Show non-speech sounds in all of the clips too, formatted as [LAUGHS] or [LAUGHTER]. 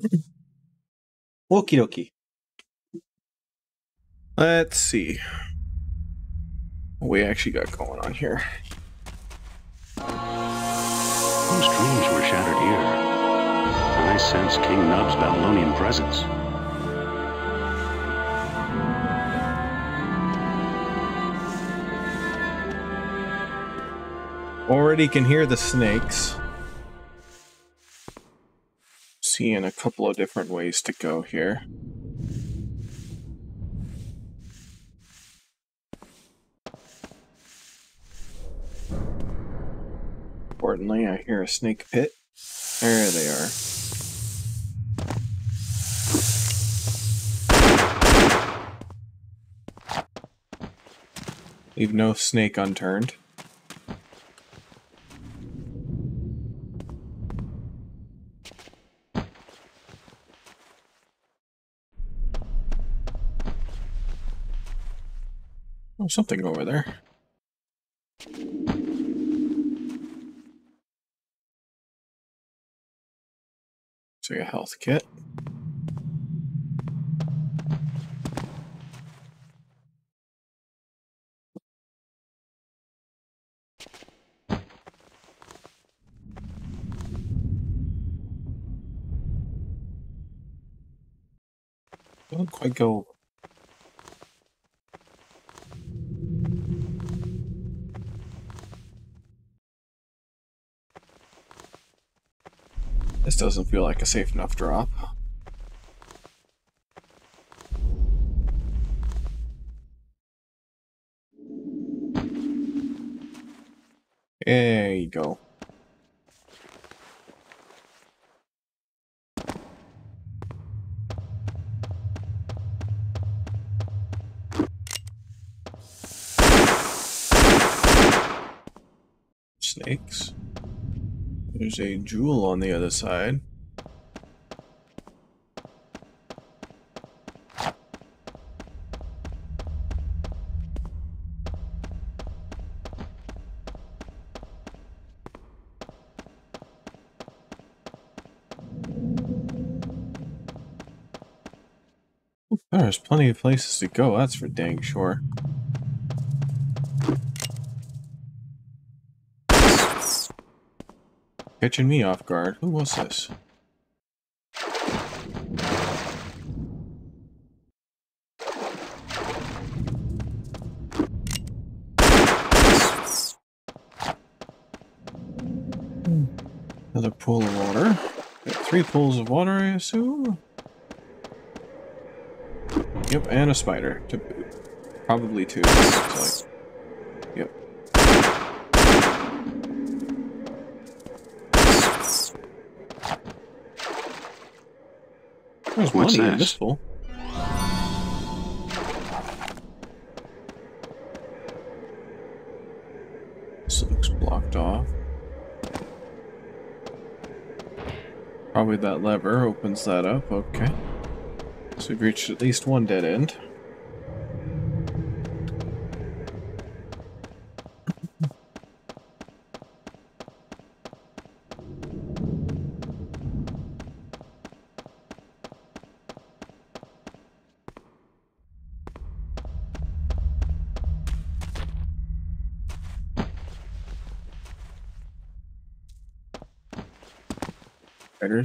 [LAUGHS] Okie dokie. Let's see. What we actually got going on here. Whose dreams were shattered here? I sense King Nub's Babylonian presence. Already can hear the snakes. Seeing a couple of different ways to go here. Importantly, I hear a snake pit. There they are. Leave no snake unturned. Oh, something over there. So a health kit. Doesn't quite go Doesn't feel like a safe enough drop. There you go. There's a jewel on the other side. There's plenty of places to go, that's for dang sure. Catching me off guard. Who was this? Another pool of water. Got three pools of water, I assume? Yep, and a spider. Probably two. So, yep. There's What's money in this? this pool. This looks blocked off. Probably that lever opens that up, okay. So we've reached at least one dead end.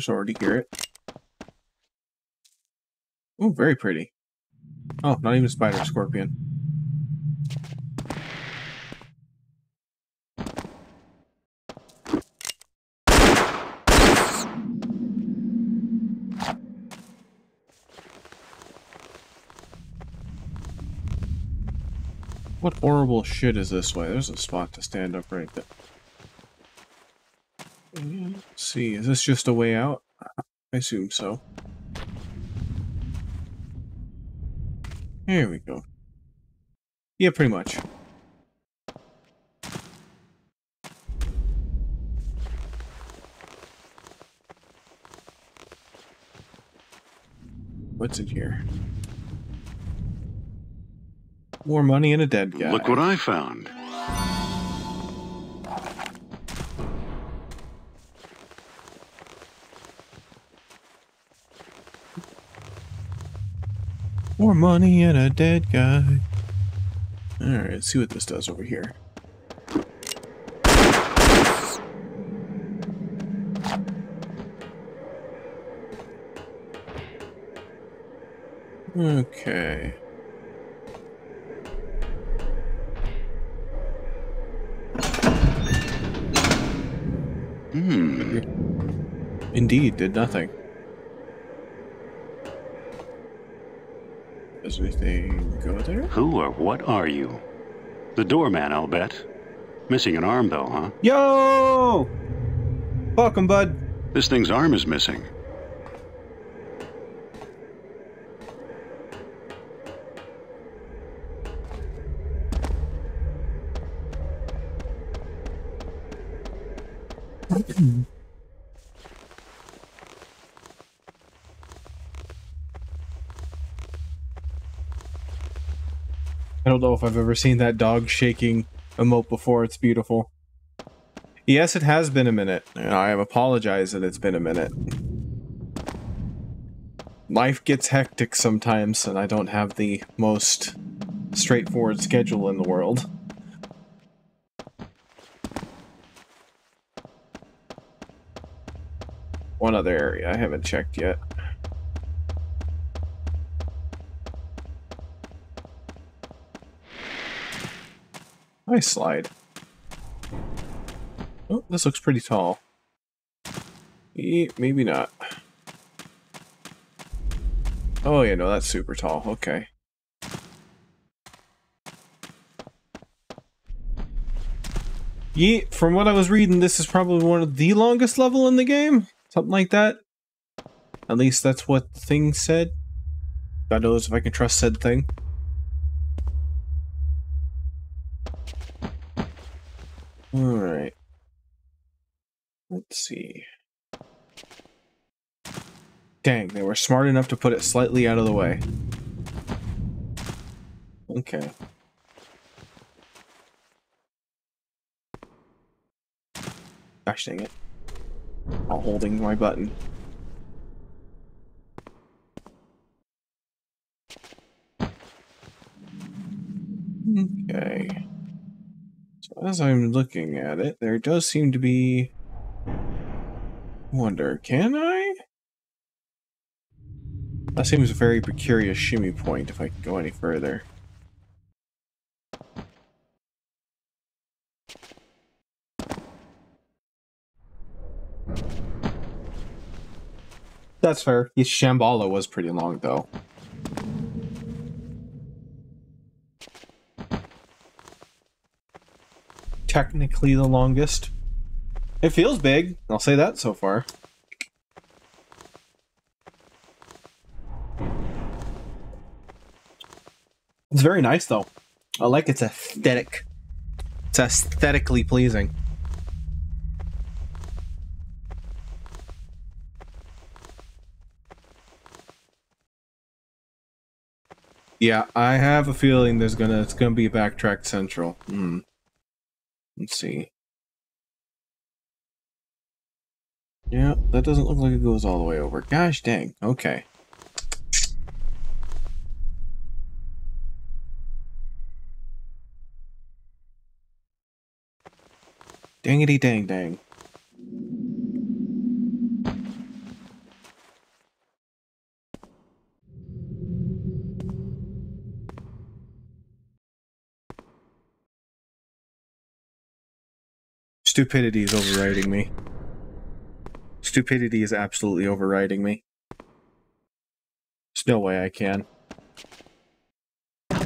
Already hear it. Oh, very pretty. Oh, not even spider, scorpion. What horrible shit is this way? There's a spot to stand up right there. See, is this just a way out? I assume so. Here we go. Yeah, pretty much. What's in here? More money and a dead guy. Look what I found. More money and a dead guy. Alright, see what this does over here. Okay. Hmm. Indeed, did nothing. Does anything go there? Who or what are you? The doorman, I'll bet. Missing an arm, though, huh? Yo! Welcome, bud. This thing's arm is missing. Don't know if I've ever seen that dog shaking emote before. It's beautiful. Yes, it has been a minute. and I apologize that it's been a minute. Life gets hectic sometimes, and I don't have the most straightforward schedule in the world. One other area I haven't checked yet. Nice slide. Oh, this looks pretty tall. Maybe not. Oh yeah, no, that's super tall. Okay. Yeah, from what I was reading, this is probably one of the longest level in the game. Something like that. At least that's what the thing said. God knows if I can trust said thing. Alright. Let's see. Dang, they were smart enough to put it slightly out of the way. Okay. Gosh dang it. While holding my button. Okay. So as I'm looking at it, there does seem to be... Wonder, can I? That seems a very precarious shimmy point if I can go any further. That's fair. Yes, Shambhala was pretty long, though. Technically the longest. It feels big. I'll say that so far. It's very nice, though. I like its aesthetic. It's aesthetically pleasing. Yeah, I have a feeling there's gonna it's gonna be backtrack central. Hmm. Let's see. Yeah, that doesn't look like it goes all the way over. Gosh dang. Okay. Dangity dang dang. Stupidity is overriding me. Stupidity is absolutely overriding me. There's no way I can. [LAUGHS]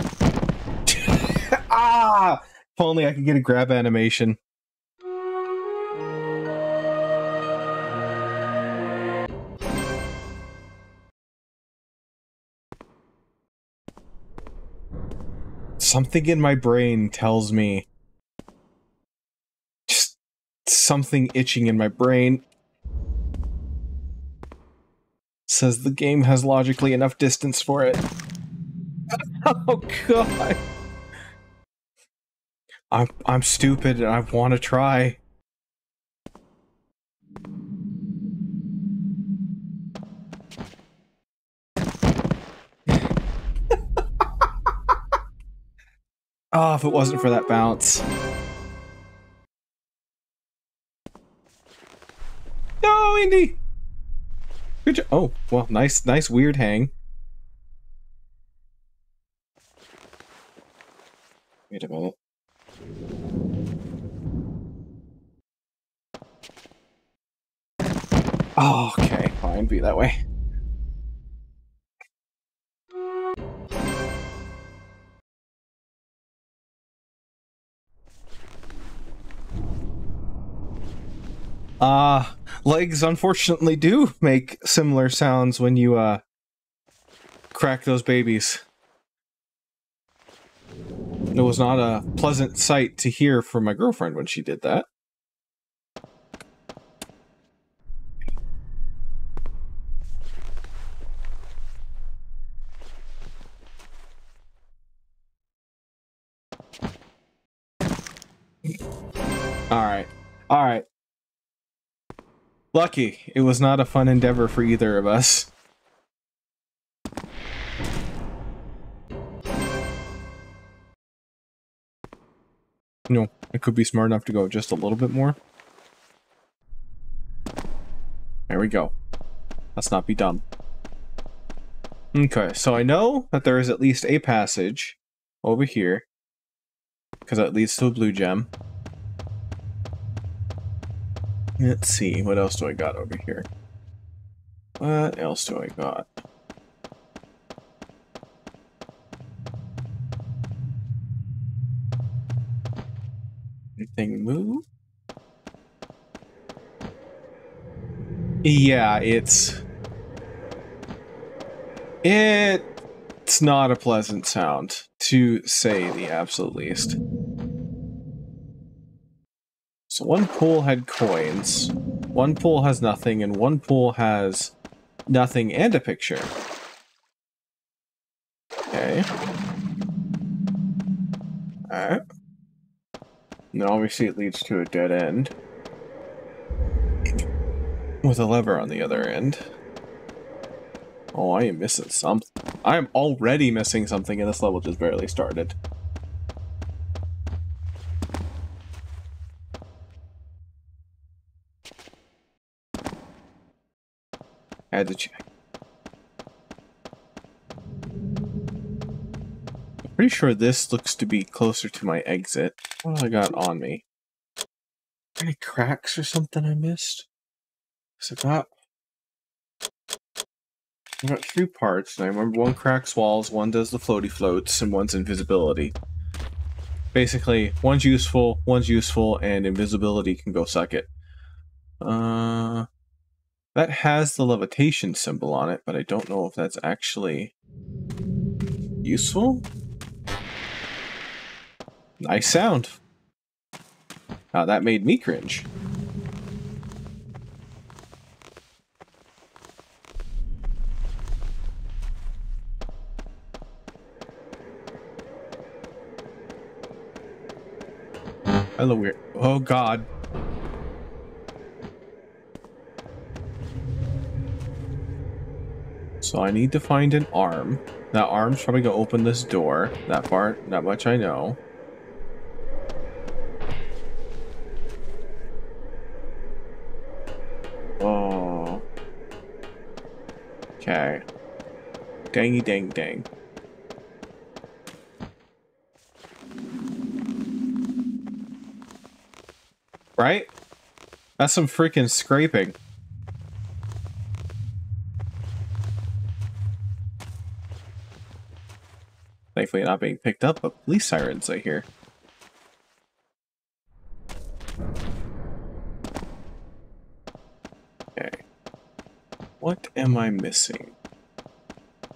ah! If only I could get a grab animation. Something in my brain tells me just something itching in my brain says the game has logically enough distance for it. [LAUGHS] oh god. I'm I'm stupid and I want to try. Oh, if it wasn't for that bounce. No, Indy! Good job. Oh, well, nice, nice weird hang. Wait a minute. Oh, okay, fine, be that way. Uh, legs unfortunately do make similar sounds when you uh crack those babies. It was not a pleasant sight to hear from my girlfriend when she did that. Lucky, it was not a fun endeavor for either of us. No, I could be smart enough to go just a little bit more. There we go. Let's not be dumb. Okay, so I know that there is at least a passage over here. Because that leads to a blue gem. Let's see, what else do I got over here? What else do I got? Anything move? Yeah, it's... It's not a pleasant sound, to say the absolute least. So one pool had coins, one pool has nothing, and one pool has nothing and a picture. Okay. Alright. And obviously it leads to a dead end. With a lever on the other end. Oh, I am missing something. I am already missing something and this level just barely started. Had to check. Pretty sure this looks to be closer to my exit. What do I got on me? Any cracks or something I missed? So I got... I got three parts, and I remember one cracks walls, one does the floaty floats, and one's invisibility. Basically, one's useful, one's useful, and invisibility can go suck it. Uh, that has the levitation symbol on it, but I don't know if that's actually useful. Nice sound. Uh, that made me cringe. Hello, weird. Oh, God. So I need to find an arm. That arm's probably gonna open this door. That part, that much I know. Oh. Okay. Dangy dang dang. Right? That's some freaking scraping. Thankfully not being picked up, but police sirens I hear. Okay. What am I missing?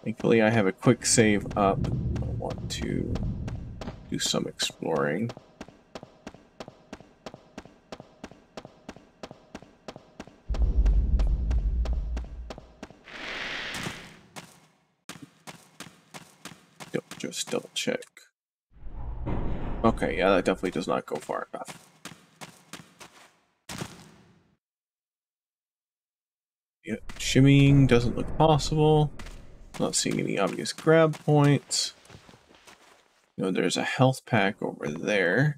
Thankfully, I have a quick save up. I want to do some exploring. Just double check. Okay, yeah, that definitely does not go far enough. Shimmying doesn't look possible. Not seeing any obvious grab points. No, there's a health pack over there.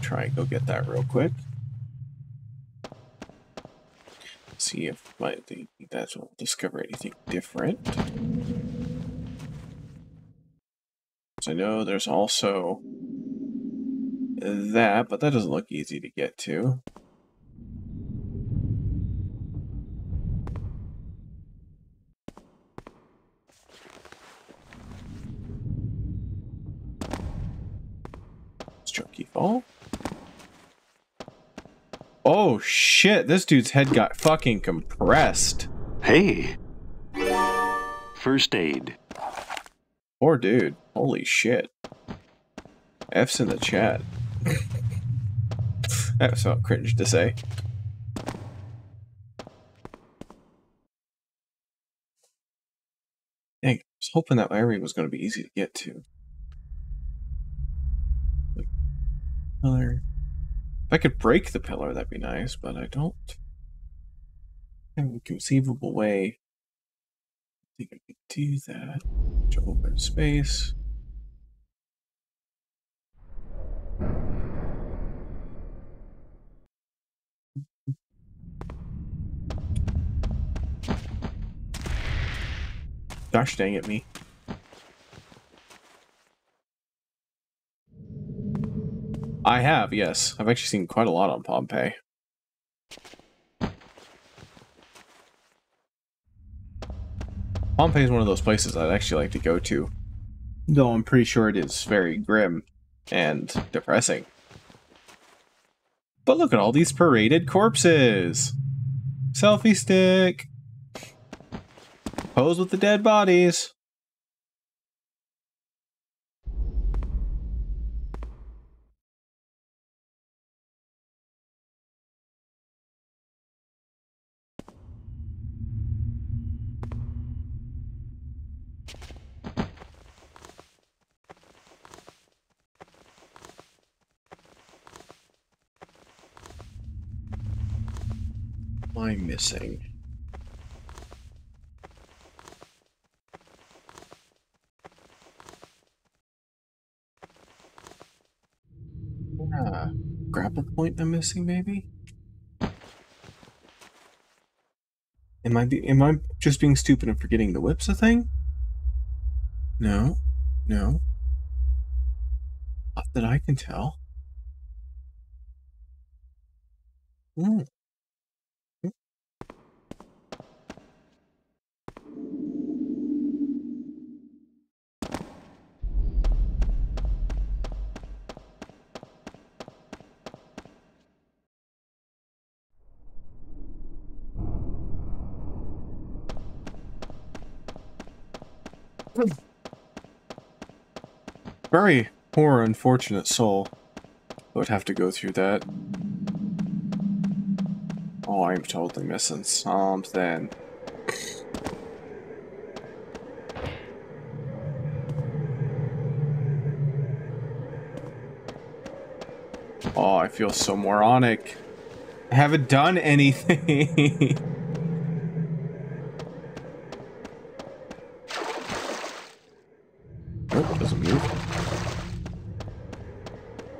Try and go get that real quick. See if my that will discover anything different. I know there's also that, but that doesn't look easy to get to. Chunky fall. Oh shit, this dude's head got fucking compressed. Hey. First aid. Poor dude. Holy shit. F's in the chat. [LAUGHS] That's so cringe to say. Dang, I was hoping that area was going to be easy to get to. Pillar. If I could break the pillar, that'd be nice, but I don't have a conceivable way. I think I could do that. To open space. Gosh dang it, me. I have, yes. I've actually seen quite a lot on Pompeii. Pompeii is one of those places I'd actually like to go to. Though I'm pretty sure it is very grim and depressing. But look at all these paraded corpses! Selfie stick! Pose with the dead bodies! am I missing? Ah, grapple point I'm missing, maybe? Am I be am I just being stupid and forgetting the whip's a thing? No, no. Not that I can tell. Hmm. Very poor, unfortunate soul would have to go through that. Oh, I'm totally missing something. Oh, I feel so moronic. I haven't done anything. [LAUGHS]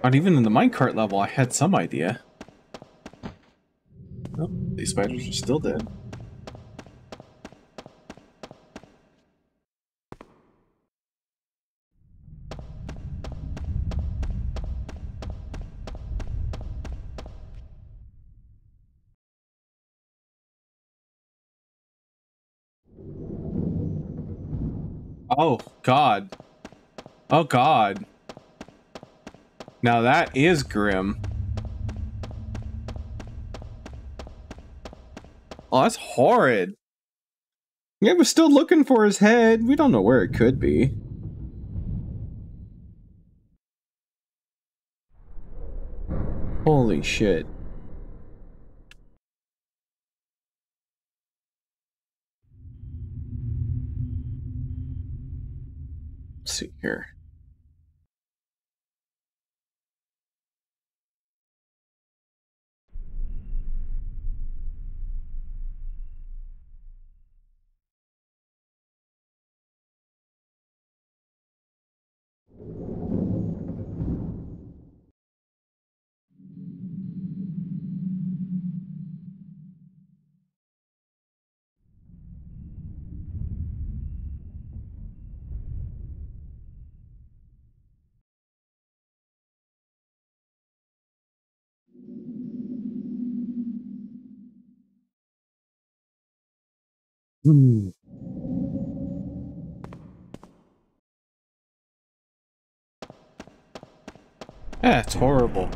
Not even in the minecart level, I had some idea. Oh, these spiders are still dead. Oh, God. Oh, God. Now that is grim. Oh, that's horrid. Yeah, we're still looking for his head. We don't know where it could be. Holy shit. Let's see here. It's horrible.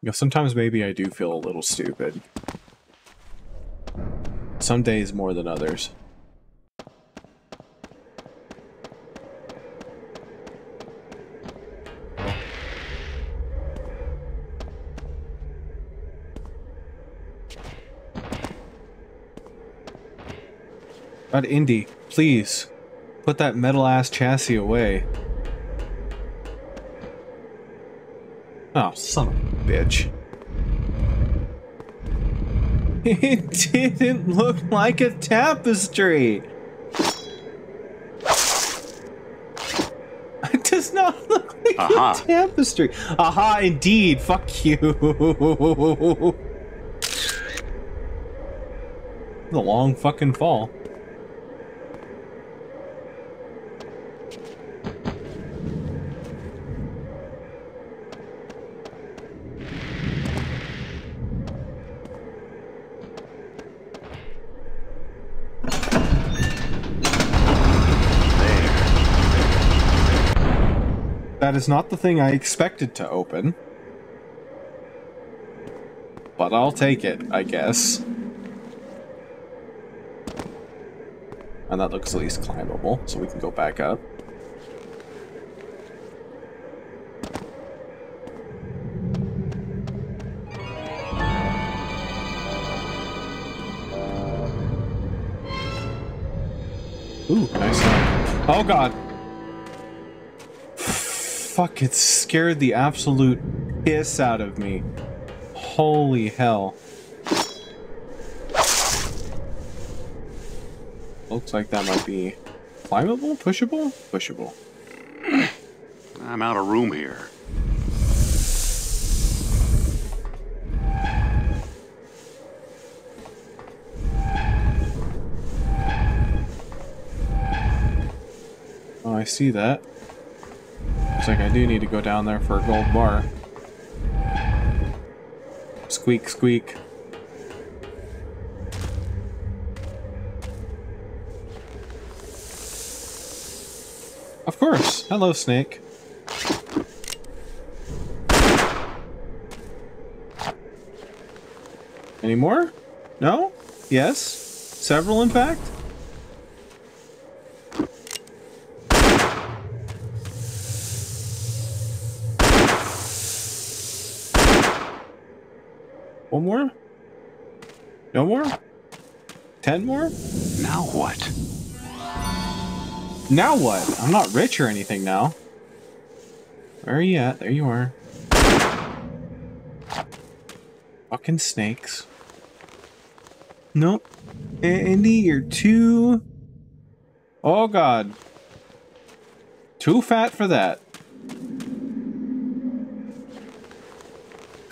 You know, sometimes maybe I do feel a little stupid. Some days more than others. Indy, please, put that metal ass chassis away. Oh, son of a bitch. [LAUGHS] It didn't look like a tapestry. [LAUGHS] It does not look like Aha. a tapestry. Aha, indeed. Fuck you. [LAUGHS] the long fucking fall. Is not the thing I expected to open. But I'll take it, I guess. And that looks at least climbable, so we can go back up. Ooh, nice. Oh god. Fuck, it scared the absolute piss out of me. Holy hell. Looks like that might be climbable, pushable, pushable. I'm out of room here. Oh, I see that. Like I do need to go down there for a gold bar. Squeak, squeak. Of course. Hello, snake. Any more? No? Yes? Several, in fact? One more? No more? Ten more? Now what? Now what? I'm not rich or anything now. Where are you at? There you are. Fucking snakes. Nope. Andy, you're too... Oh god. Too fat for that.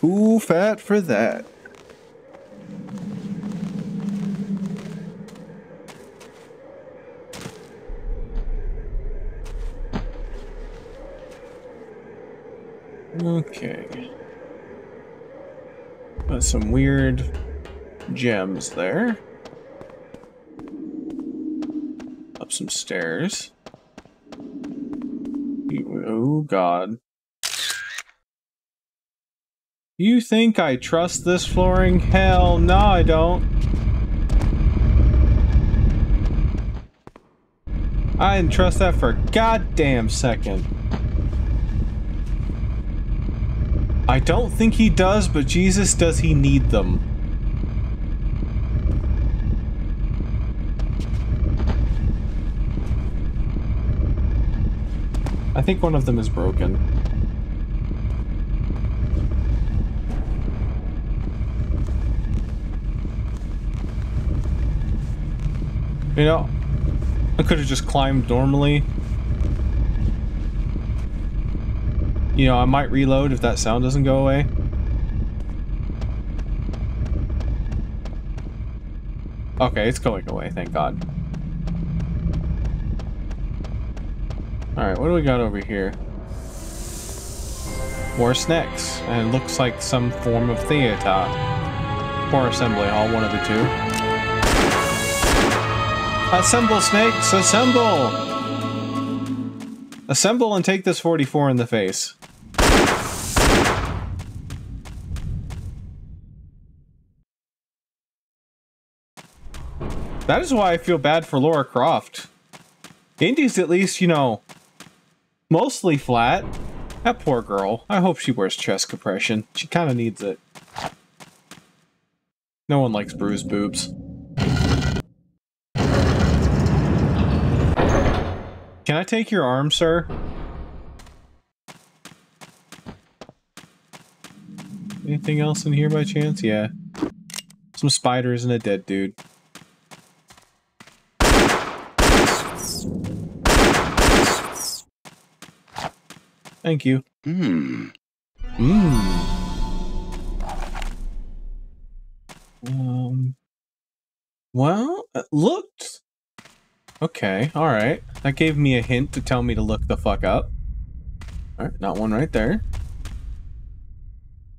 Too fat for that. Okay. Got some weird gems there. Up some stairs. Oh god. You think I trust this flooring? Hell no, I don't. I didn't trust that for a goddamn second. I don't think he does, but Jesus, does he need them? I think one of them is broken. You know, I could have just climbed normally. You know, I might reload if that sound doesn't go away. Okay, it's going away, thank god. Alright, what do we got over here? More snacks. And it looks like some form of theater. Or assembly hall, one of the two. Assemble, snakes! Assemble! Assemble and take this 44 in the face. That is why I feel bad for Laura Croft. Indy's at least, you know, mostly flat. That poor girl. I hope she wears chest compression. She kind of needs it. No one likes bruised boobs. Can I take your arm, sir? Anything else in here by chance? Yeah. Some spiders and a dead dude. Thank you. Hmm. Mmm. Um. Well, it looked. Okay, alright. That gave me a hint to tell me to look the fuck up. Alright, not one right there.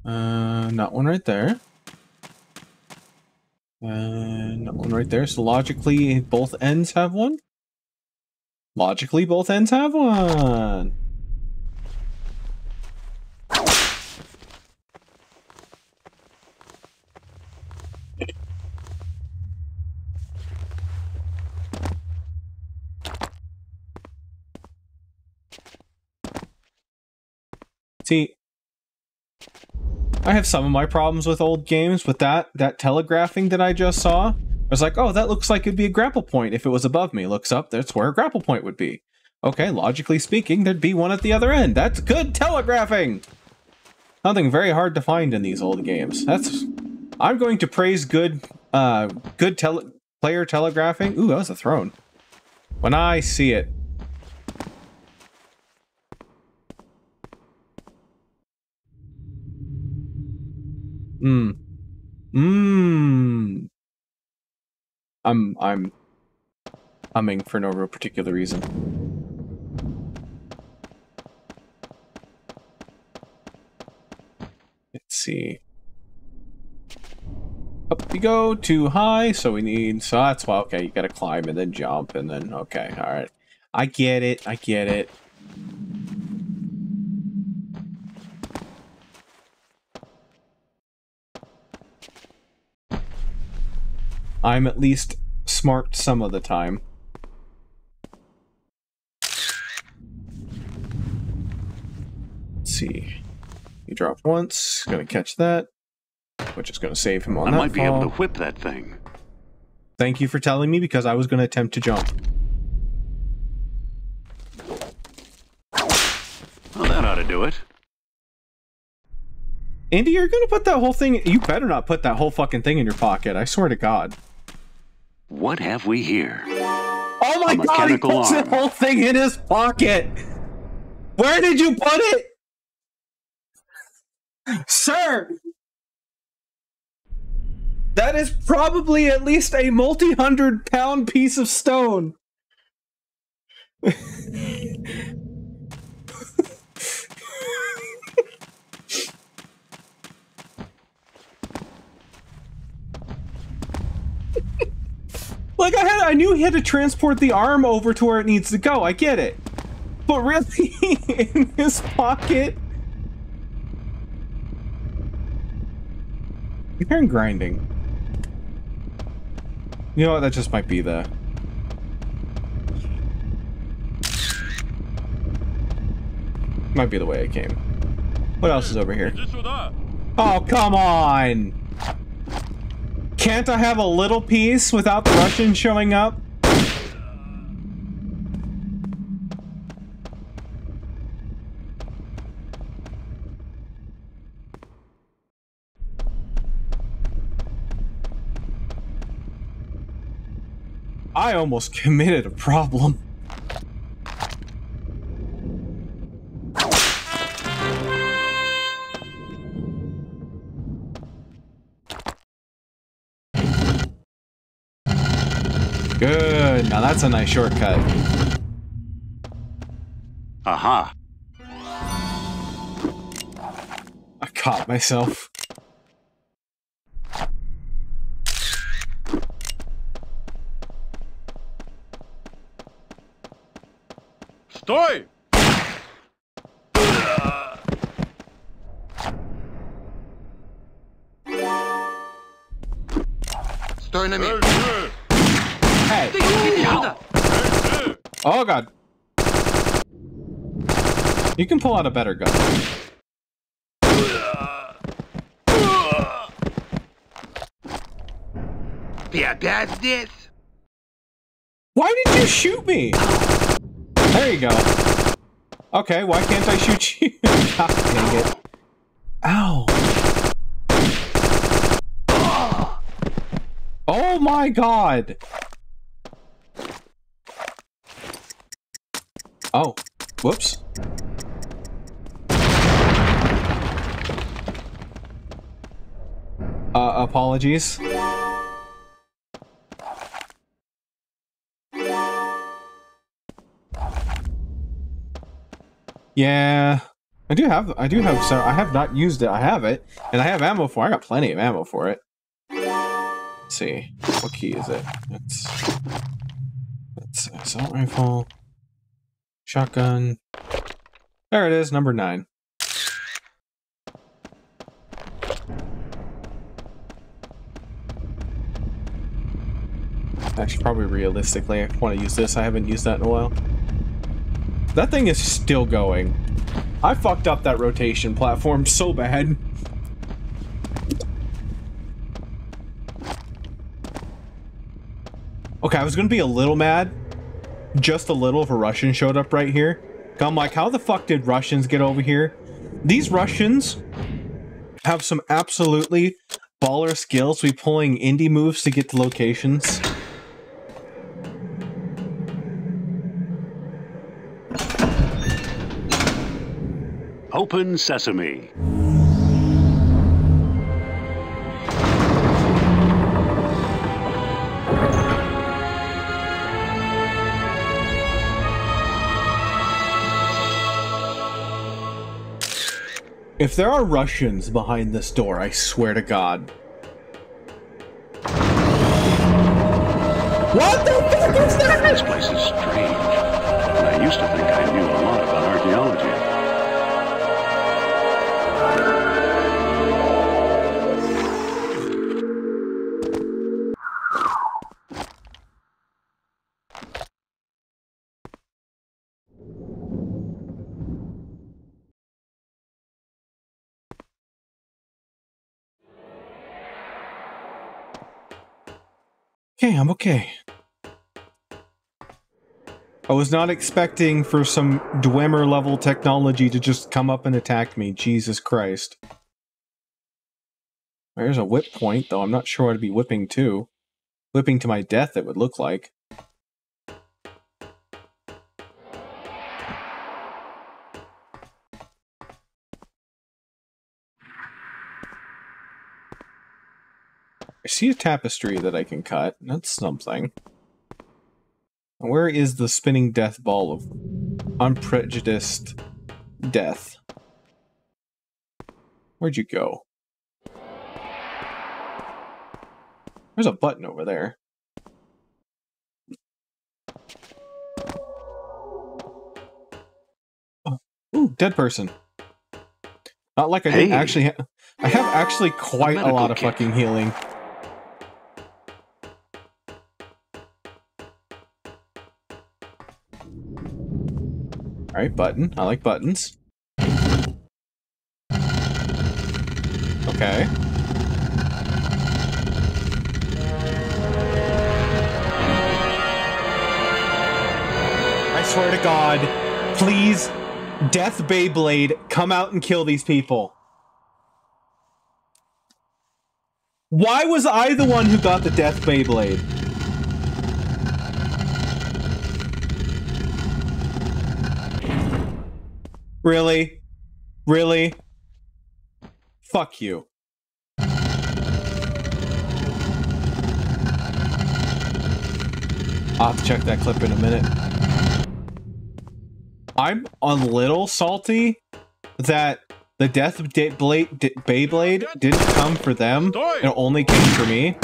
Uh, not one right there. Uh, not one right there. So logically, both ends have one? Logically, both ends have one! See, I have some of my problems with old games, with that that telegraphing that I just saw, I was like, oh, that looks like it'd be a grapple point if it was above me. Looks up, that's where a grapple point would be. Okay, logically speaking, there'd be one at the other end. That's good telegraphing! Something very hard to find in these old games. That's... I'm going to praise good, uh, good tele player telegraphing. Ooh, that was a throne. When I see it. Mmm. Mmm. I'm I'm humming for no real particular reason. Let's see. Up we go, too high, so we need, so that's why, okay, you gotta climb and then jump and then, okay, alright. I get it, I get it. I'm at least smart some of the time. Let's see. He dropped once, gonna catch that, which is gonna save him on I that might be able to whip that thing. Thank you for telling me because I was gonna attempt to jump. Well, that ought to do it. Andy, you're gonna put that whole thing. You better not put that whole fucking thing in your pocket. I swear to God. What have we here? Oh my God! He puts the whole thing in his pocket. Where did you put it, sir? That is probably at least a multi-hundred pound piece of stone. [LAUGHS] Like I had, I knew he had to transport the arm over to where it needs to go. I get it, but really, [LAUGHS] in his pocket. You're hearing grinding. You know what? That just might be the. Might be the way it came. What else is over here? Oh, come on! Can't I have a little peace without the Russians showing up? I almost committed a problem. Good. Now that's a nice shortcut. caught myself. Стой! Стой на месте. Hey! Oh god. You can pull out a better gun. Ты опять здесь? Why did you shoot me? There you go. Okay, why can't I shoot you? [LAUGHS] God dang it. Ow. Oh my god. Oh, whoops. Uh, apologies. Yeah, I do have. I do have. So I have not used it. I have it, and I have ammo for. I got plenty of ammo for it. Let's see, what key is it? It's it's assault rifle, shotgun. There it is, number nine. Actually, probably realistically, I want to use this. I haven't used that in a while. That thing is still going. I fucked up that rotation platform so bad. Okay, I was gonna be a little mad. Just a little if a Russian showed up right here. I'm like, how the fuck did Russians get over here? These Russians have some absolutely baller skills. We pulling indie moves to get to locations. Open sesame. If there are Russians behind this door, I swear to God. What the fuck is This place is strange. I used to think I knew Okay, I'm okay. I was not expecting for some Dwemer level technology to just come up and attack me. Jesus Christ. There's a whip point, though I'm not sure I'd be whipping to. Whipping to my death, it would look like. See a tapestry that I can cut. That's something. Where is the spinning death ball of unprejudiced death? Where'd you go? There's a button over there. Oh, ooh, dead person. Not like I Hey. actually ha I have actually quite a medical lot of kit. fucking healing. Alright, button. I like buttons. Okay. I swear to God, please, Death Beyblade, come out and kill these people. Why was I the one who got the Death Beyblade? Really? Really? Fuck you. I'll have to check that clip in a minute. I'm a little salty that the death of Blade, Beyblade didn't come for them. It only came for me.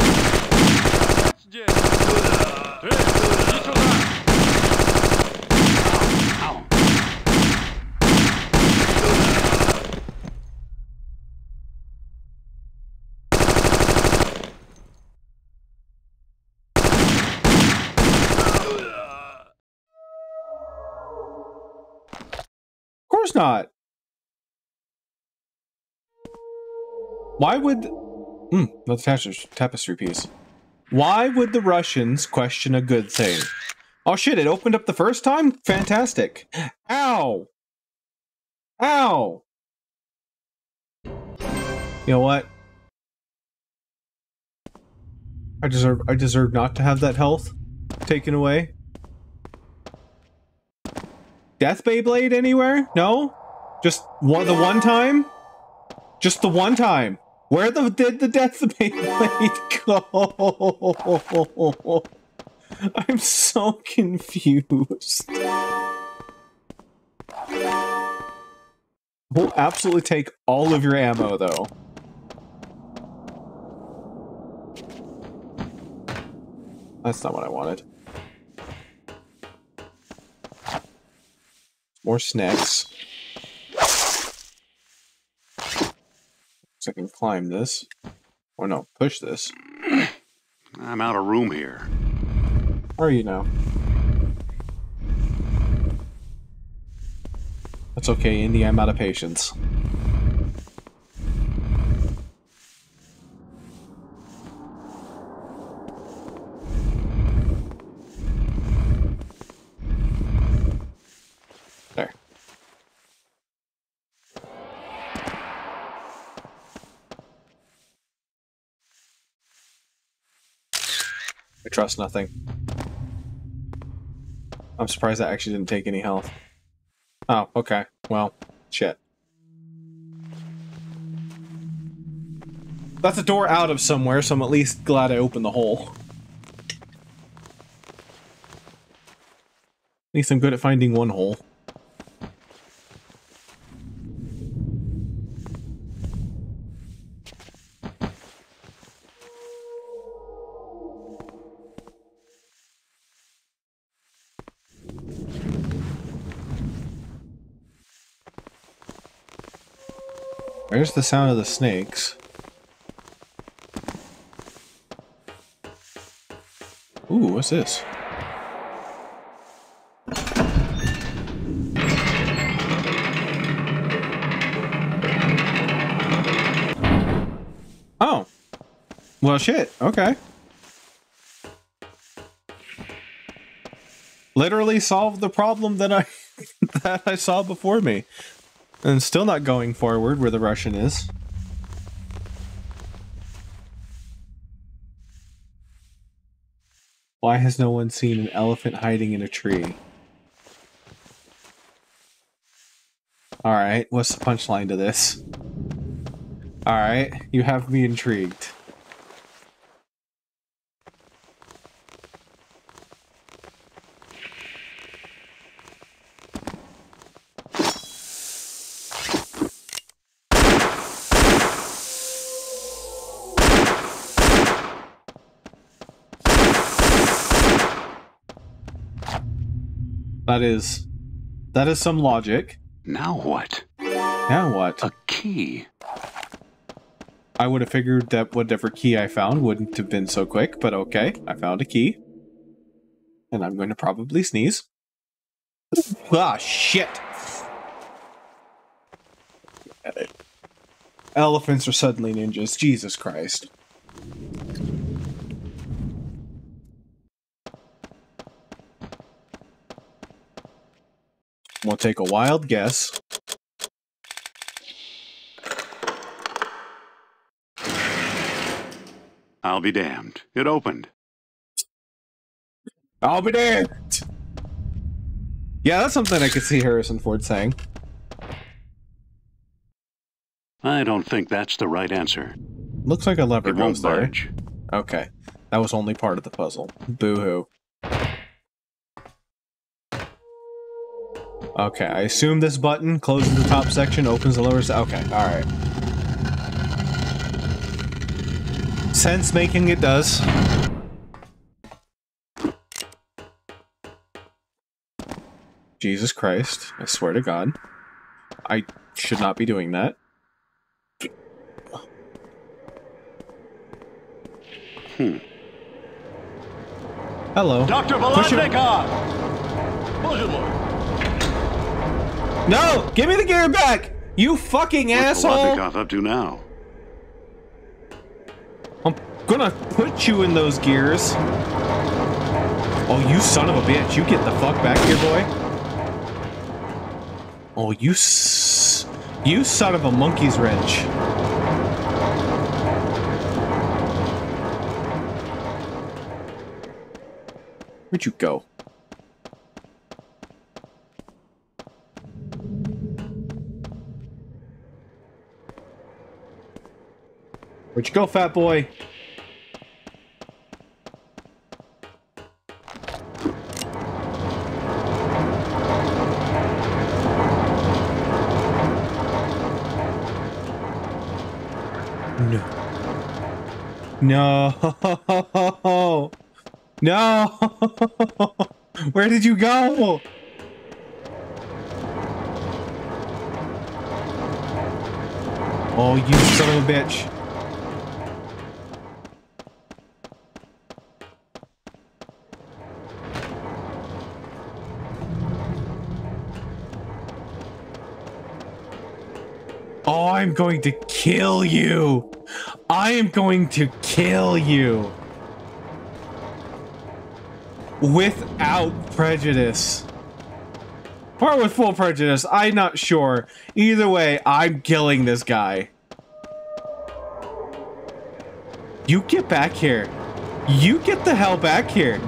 Course not. Why would. Hmm, the tapestry, tapestry piece. Why would the Russians question a good thing? Oh shit, it opened up the first time? Fantastic. Ow! Ow! You know what? I deserve I deserve not to have that health taken away. Death Beyblade anywhere? No? Just one the one time? Just the one time. Where the did the Death [LAUGHS] Beyblade go? [LAUGHS] I'm so confused. We'll absolutely take all of your ammo though. That's not what I wanted. More snacks. So I can climb this. Or no, push this. I'm out of room here. How are you now? That's okay, Indy. I'm out of patience. Trust nothing. I'm surprised that actually didn't take any health. Oh, okay. Well, shit. That's a door out of somewhere, so I'm at least glad I opened the hole. At least I'm good at finding one hole. Where's the sound of the snakes? Ooh, what's this? Oh. Well, shit. Okay. Literally solved the problem that I [LAUGHS] that I saw before me. And still not going forward where the Russian is. Why has no one seen an elephant hiding in a tree? Alright, what's the punchline to this? Alright, you have me intrigued. That is that is some logic. Now what? Now what? A key. I would have figured that whatever key I found wouldn't have been so quick, but okay, I found a key. And I'm going to probably sneeze. ah, shit! Elephants are suddenly ninjas. Jesus Christ. We'll take a wild guess. I'll be damned. It opened. I'll be damned. Yeah, that's something I could see Harrison Ford saying. I don't think that's the right answer. Looks like a lever It won't goes there. Okay, that was only part of the puzzle. Boo hoo. Okay, I assume this button closes the top section, opens the lower section. Okay, alright. Sense making it does. Jesus Christ, I swear to God. I should not be doing that. Hmm. Hello. Dr. Volodnikov! Bonjour. No! Give me the gear back! You fucking What's asshole! Volodnikov up to now? I'm gonna put you in those gears. Oh, you son of a bitch. You get the fuck back here, boy. Oh, you s- You son of a monkey's wrench. Where'd you go? Where'd you go, fat boy? No. No. [LAUGHS] No. [LAUGHS] Where did you go? Oh, you son of a bitch. I'm going to kill you. I am going to kill you. Without prejudice. Or with full prejudice, I'm not sure. Either way, I'm killing this guy. You get back here. You get the hell back here.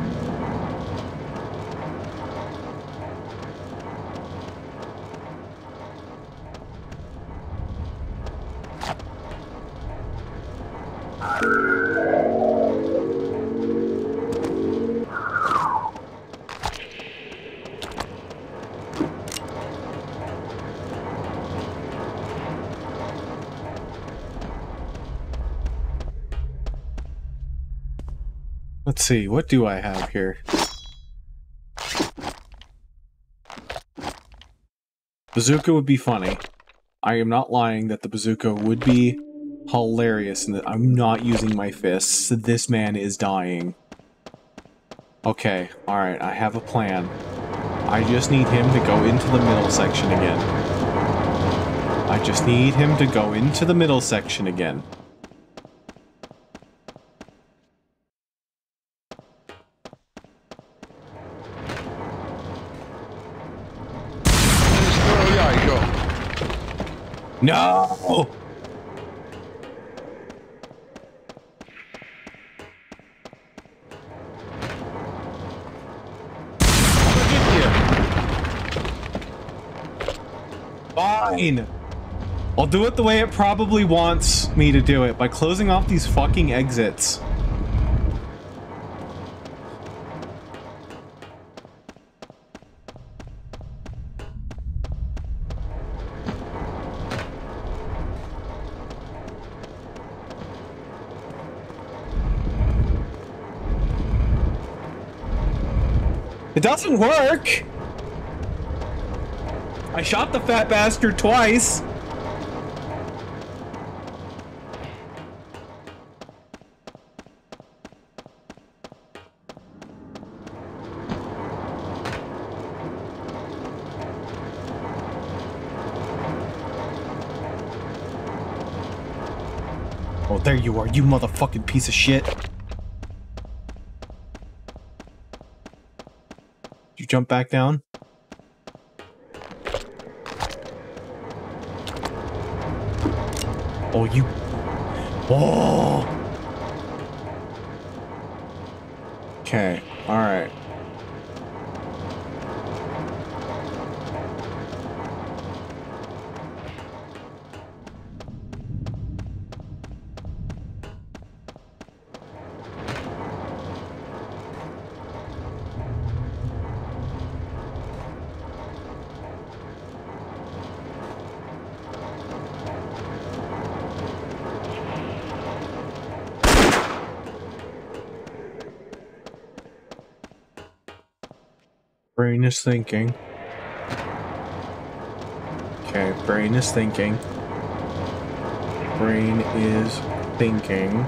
See, what do I have here? Bazooka would be funny. I am not lying that the bazooka would be hilarious and that I'm not using my fists. This man is dying. Okay, alright, I have a plan. I just need him to go into the middle section again. I just need him to go into the middle section again. No! Fine! I'll do it the way it probably wants me to do it, by closing off these fucking exits. It doesn't work! I shot the fat bastard twice! Oh, there you are, you motherfucking piece of shit. You jump back down? Oh, you... Oh! Okay, alright. Brain is thinking. Okay, brain is thinking. Brain is thinking.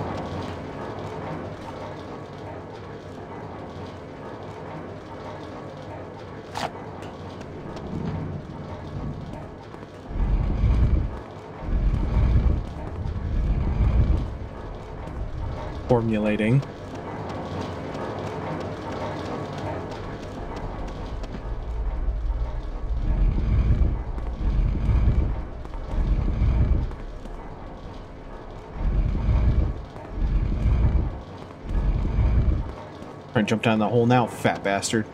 Formulating. Jump down the hole now, fat bastard.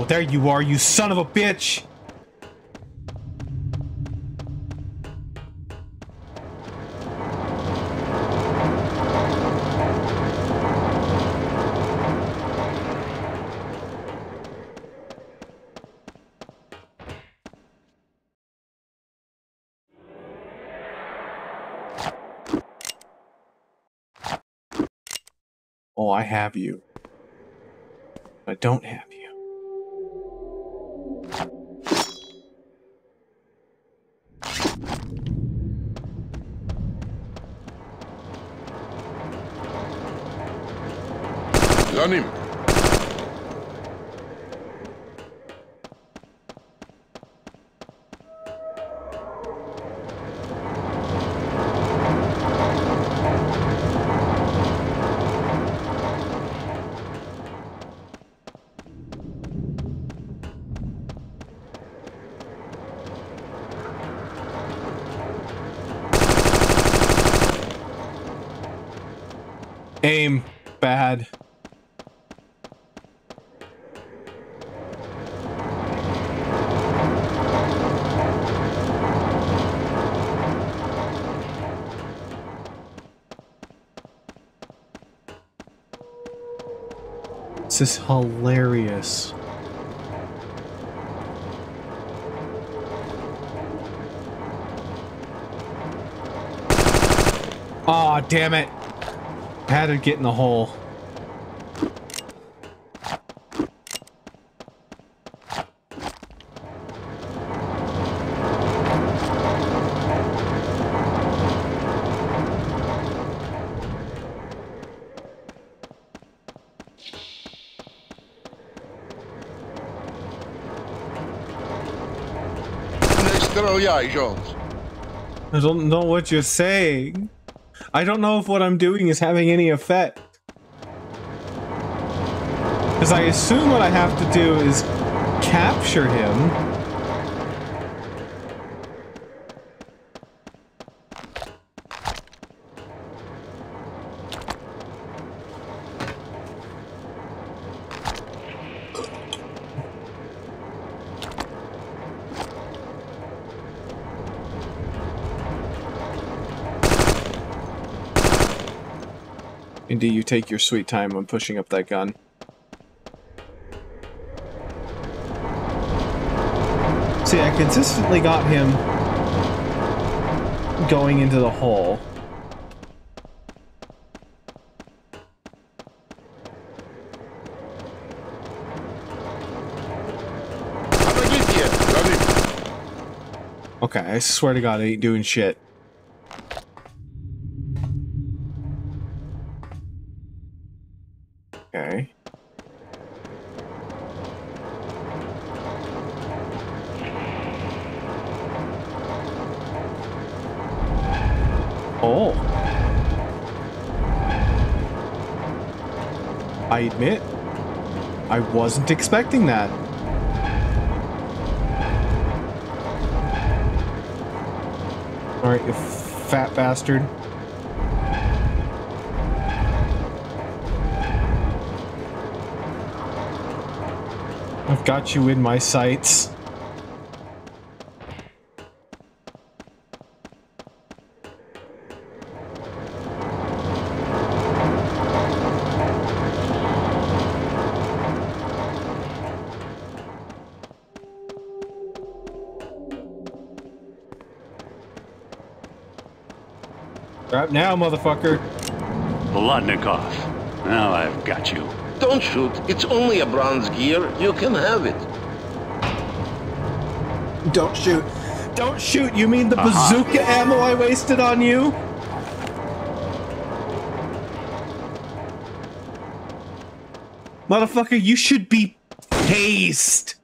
Oh, there you are, you son of a bitch! Oh, I have you. I don't have you. This is hilarious. Aw, damn it. Had to get in the hole. Jones. I don't know what you're saying. I don't know if what I'm doing is having any effect. Because I assume what I have to do is capture him. take your sweet time on pushing up that gun. See, I consistently got him going into the hole. Okay, I swear to god, I ain't doing shit. I wasn't expecting that. Alright, you fat bastard. I've got you in my sights. Now, motherfucker. Volodnikov, now I've got you. Don't shoot. It's only a bronze gear. You can have it. Don't shoot. Don't shoot. You mean the uh -huh. bazooka ammo I wasted on you? Motherfucker, you should be paced.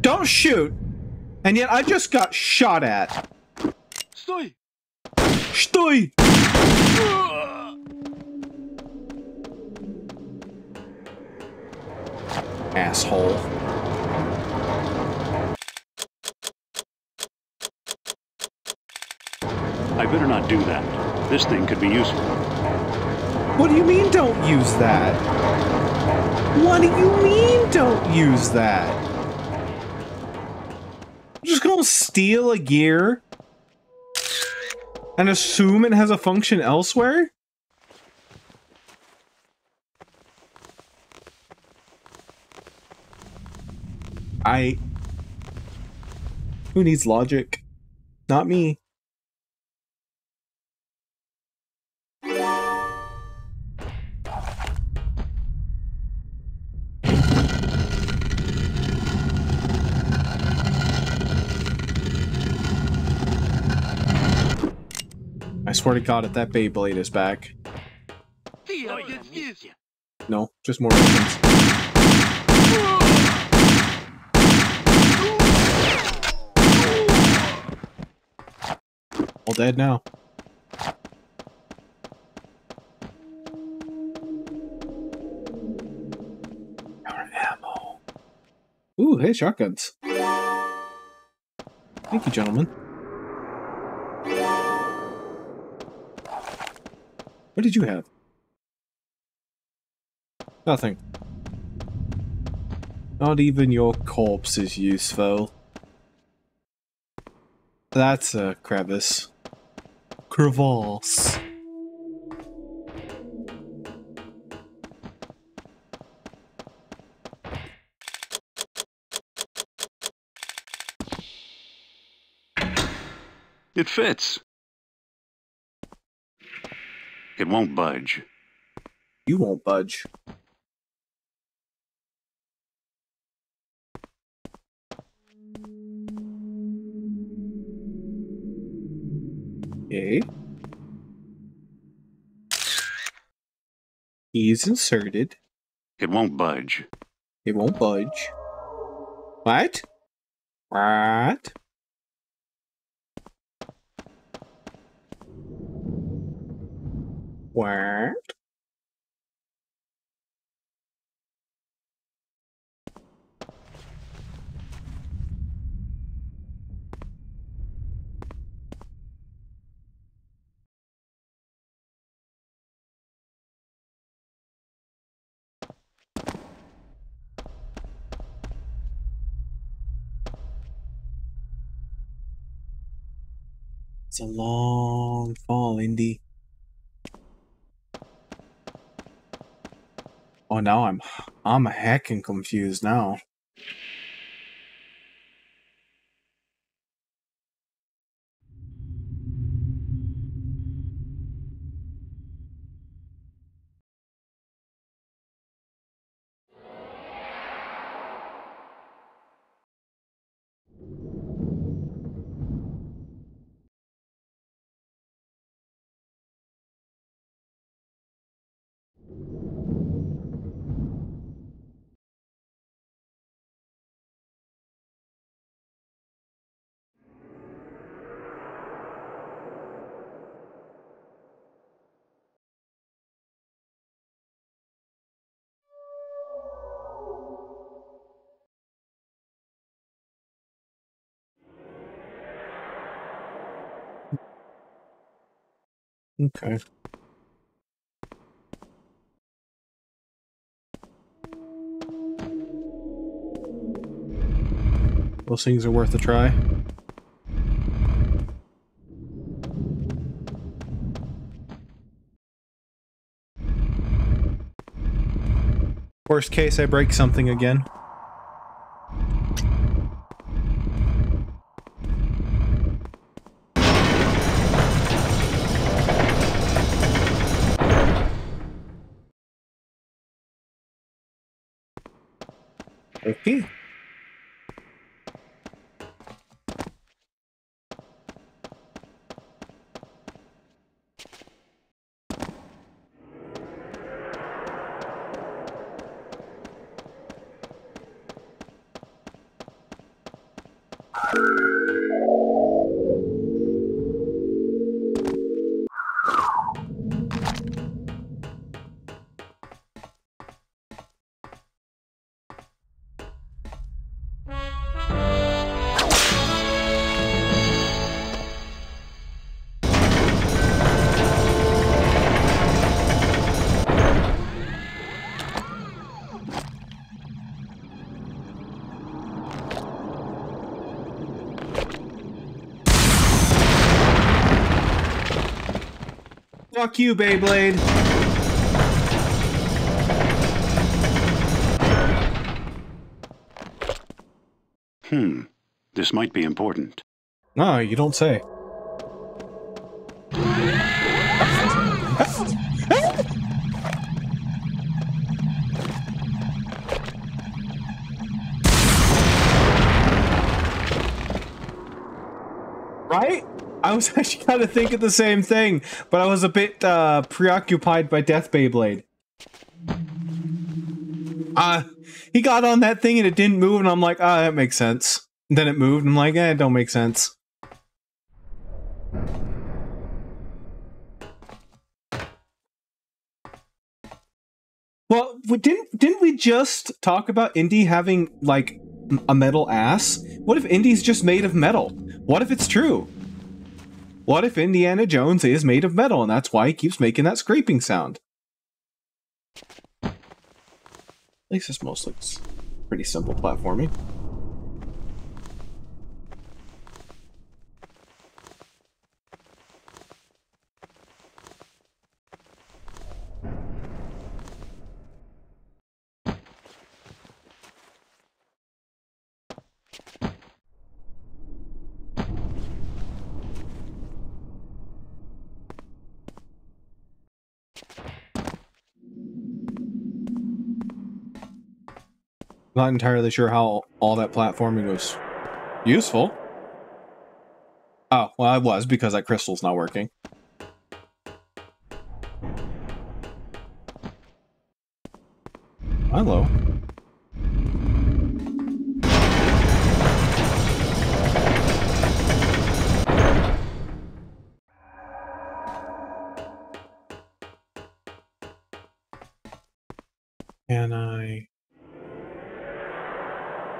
Don't shoot. And yet I just got shot at. Stój! Asshole. I better not do that. This thing could be useful. What do you mean don't use that? What do you mean don't use that? I'm just gonna steal a gear? And assume it has a function elsewhere? I... Who needs logic? Not me. Swear to God, if that Beyblade is back. No, just more weapons. All dead now. Our ammo. Ooh, hey, shotguns. Thank you, gentlemen. What did you have? Nothing. Not even your corpse is useful. That's a crevice. Crevasse. It fits. It won't budge. You won't budge. Okay. He's inserted. It won't budge. It won't budge. What? What? What? It's a long fall, Indy. Oh, now I'm I'm heckin' confused now. Okay. Those things are worth a try. Worst case, I break something again. Okay. Fuck you, Beyblade. Hmm. This might be important. No, you don't say. I was [LAUGHS] actually kind of thinking the same thing, but I was a bit uh, preoccupied by Death Beyblade. Uh, he got on that thing and it didn't move, and I'm like, ah, that makes sense. And then it moved, and I'm like, eh, it don't make sense. Well, we- didn't didn't we just talk about Indy having like a metal ass? What if Indy's just made of metal? What if it's true? What if Indiana Jones is made of metal and that's why he keeps making that scraping sound? At least this most looks pretty simple platforming. Not entirely sure how all that platforming was useful. Oh, well, I was because that crystal's not working. Hello.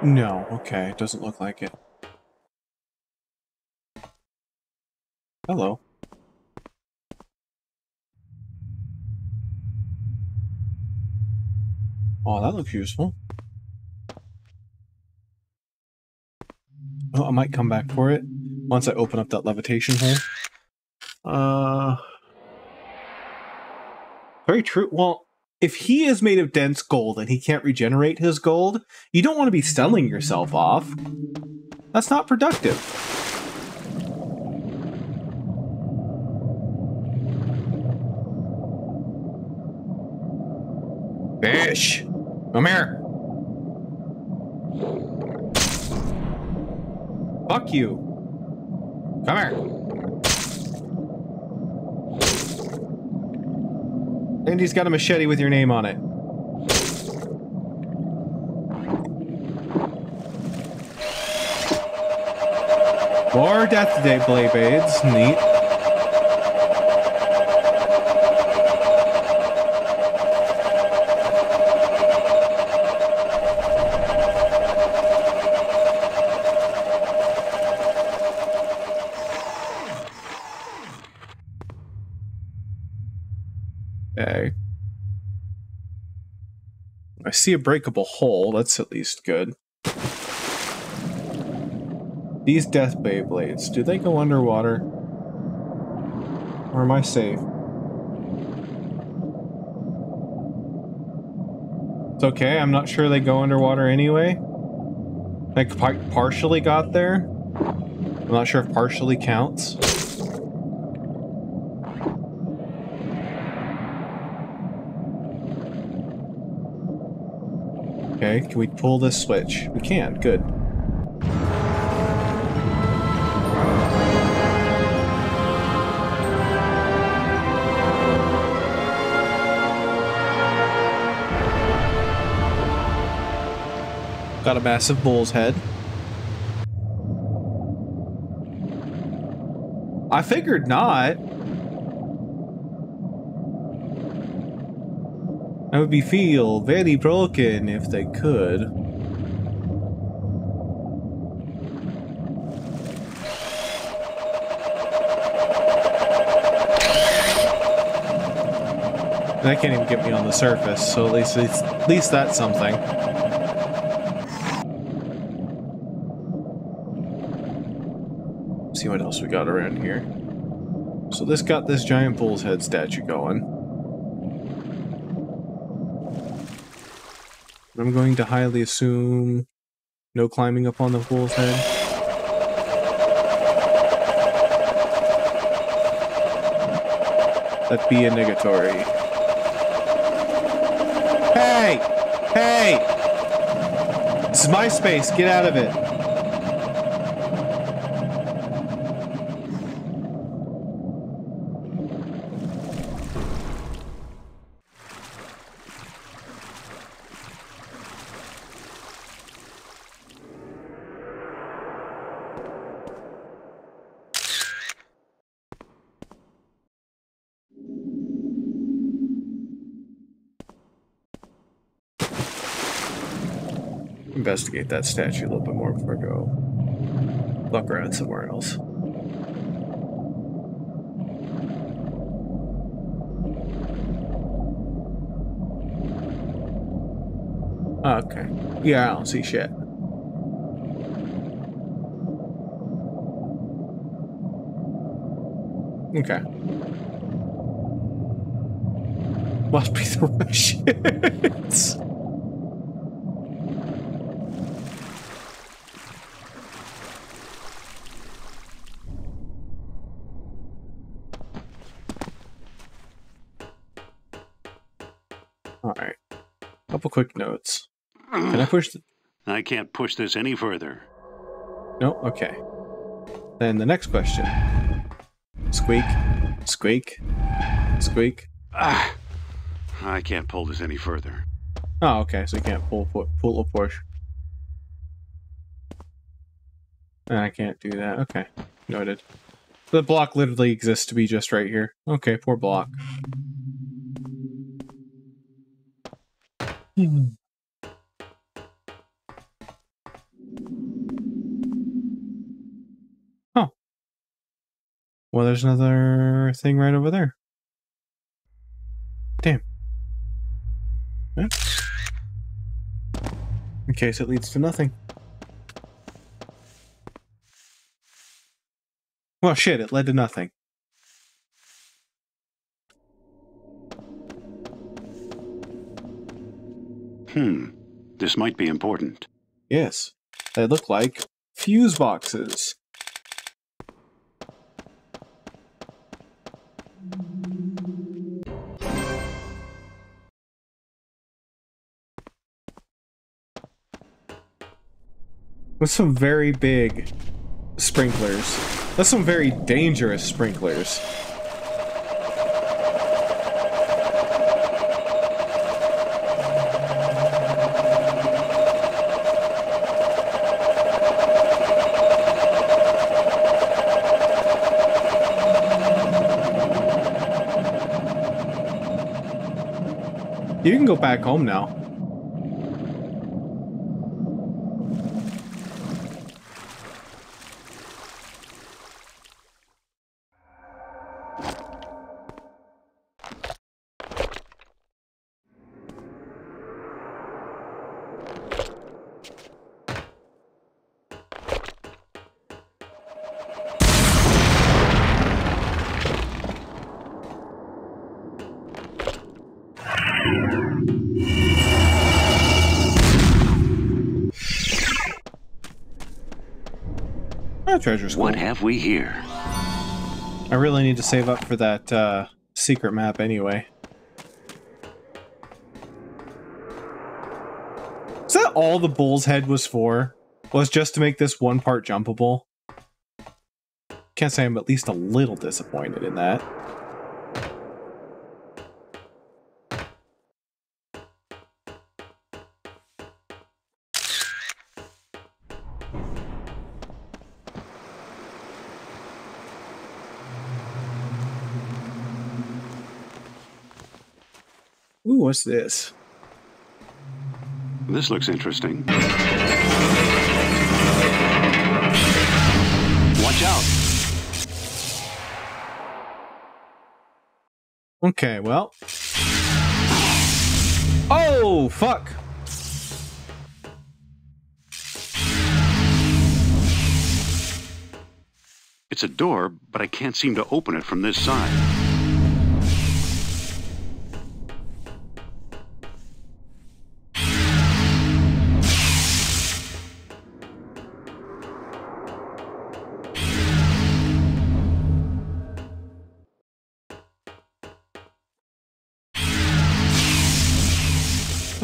No, okay, it doesn't look like it. Hello. Oh, that looks useful. Oh, I might come back for it once I open up that levitation hole. Uh, very true. Well, if he is made of dense gold and he can't regenerate his gold, you don't want to be selling yourself off. That's not productive. Fish! Come here! Fuck you! Come here! Indy's got a machete with your name on it. More Death Day Beyblades. Neat. Okay. I see a breakable hole. That's at least good. These Death Beyblades, do they go underwater? Or am I safe? It's okay, I'm not sure they go underwater anyway. I partially got there. I'm not sure if partially counts. Okay, can we pull this switch? We can, good. Got a massive bull's head. I figured not. I would be feel very broken if they could. That can't even get me on the surface, so at least at least that's something. See what else we got around here. So this got this giant bull's head statue going. I'm going to highly assume no climbing up on the bull's head. That'd be a negatory. Hey! Hey! This is my space. Get out of it. Investigate that statue a little bit more before I go look around somewhere else. Okay. Yeah, I don't see shit. Okay. Must be the [LAUGHS] Russians. Quick notes. Can I push the... I can't push this any further. No? Okay. Then the next question. Squeak. Squeak. Squeak. Ah, I can't pull this any further. Oh, okay. So you can't pull pull, pull or push. And I can't do that. Okay. Noted. The block literally exists to be just right here. Okay, poor block. Hmm. Oh. Well, there's another thing right over there. Damn. In case it leads to nothing. Well, shit, it led to nothing. Hmm. This might be important. Yes, they look like fuse boxes. With some very big sprinklers. That's some very dangerous sprinklers. Can go back home now. Oh, treasure's. What have we here? I really need to save up for that uh, secret map anyway. Is that all the bull's head was for? Was just to make this one part jumpable? Can't say I'm at least a little disappointed in that. Ooh, what's this? This looks interesting. Watch out! Okay, well. Oh, fuck! It's a door, but I can't seem to open it from this side.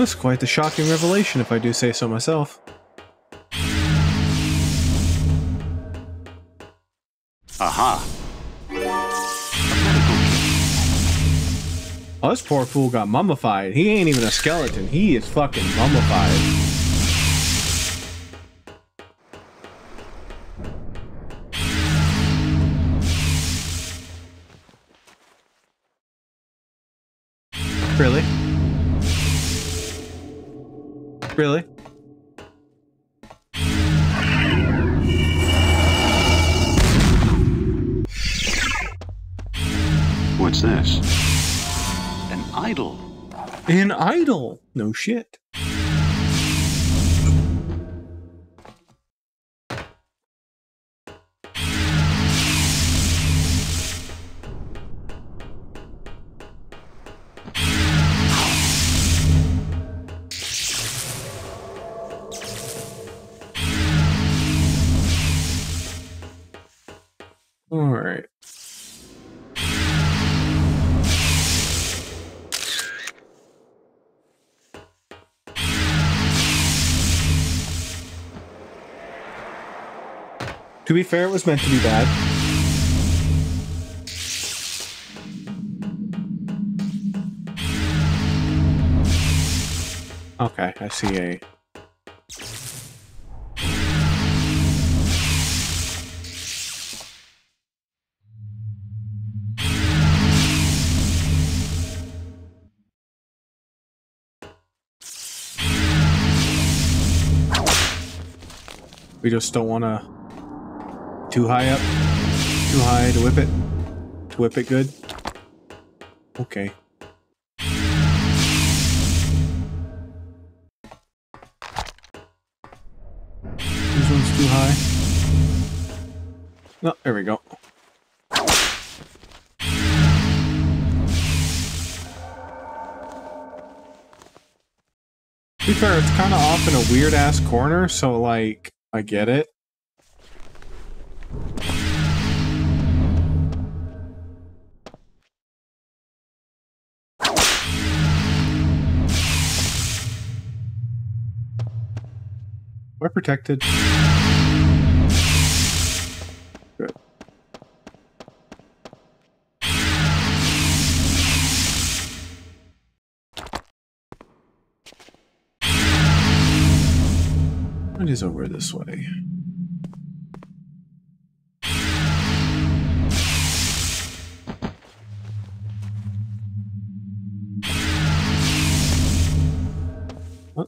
That's quite the shocking revelation, if I do say so myself. Aha! Oh, this poor fool got mummified. He ain't even a skeleton. He is fucking mummified. Really? What's this? An idol. An idol. No shit. To be fair, it was meant to be bad. Okay, I see a... We just don't want to too high up, too high to whip it, to whip it good. Okay. This one's too high. No, there we go. To be fair, it's kind of off in a weird ass corner, so like, I get it. We're protected. It is over this way.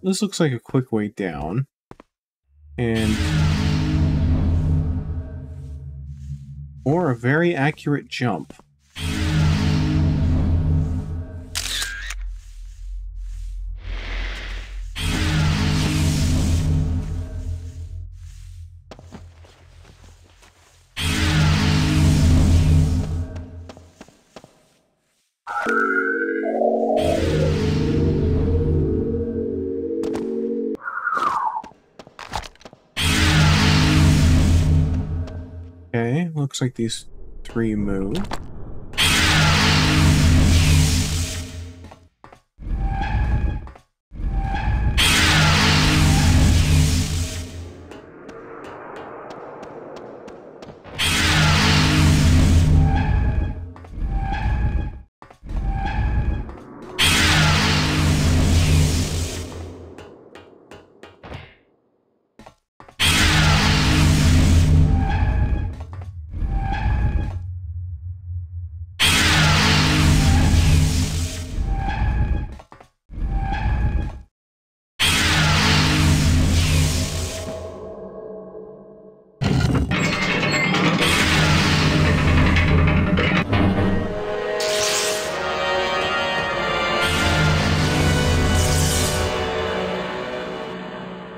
This looks like a quick way down. And... Or a very accurate jump. Like these three move.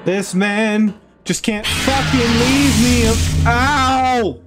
This man just can't fucking leave me. Ow!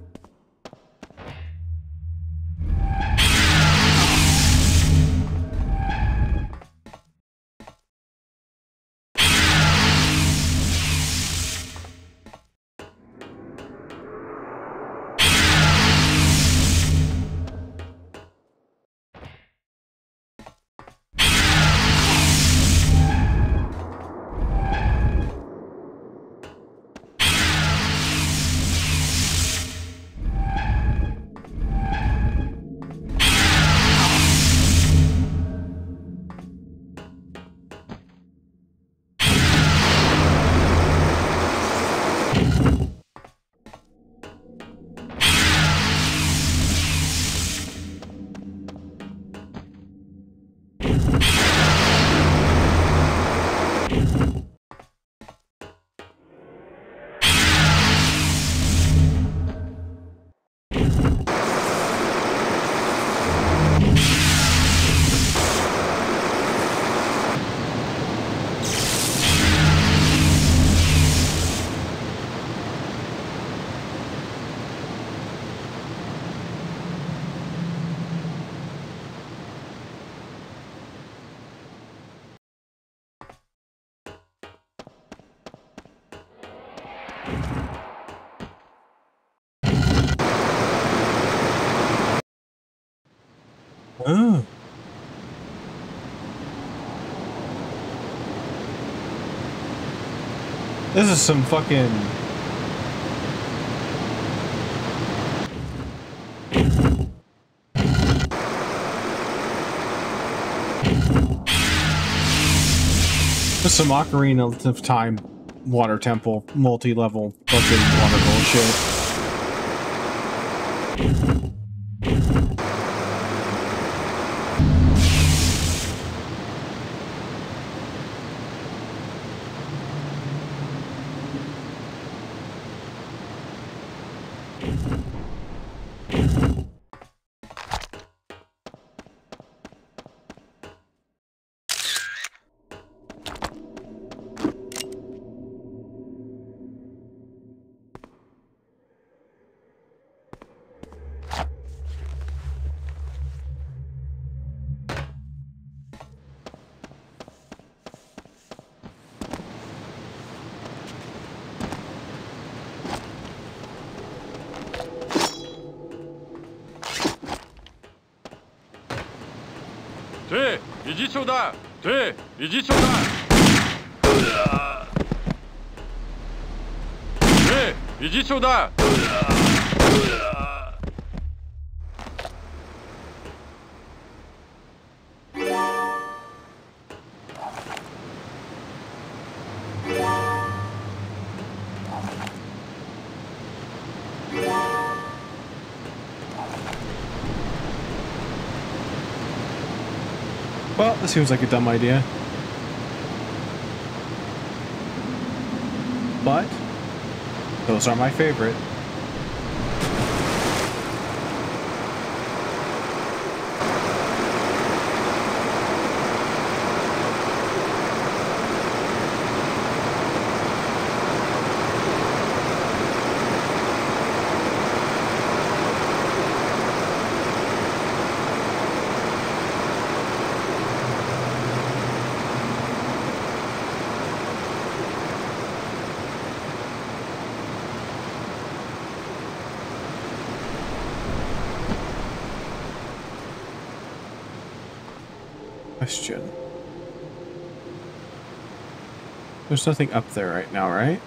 This is some fucking. This is some Ocarina of Time water temple, multi-level fucking water bullshit. Сюда! Ты, иди сюда! Ты, иди сюда! Seems like a dumb idea. But, those are my favorite. Question. There's nothing up there right now, right?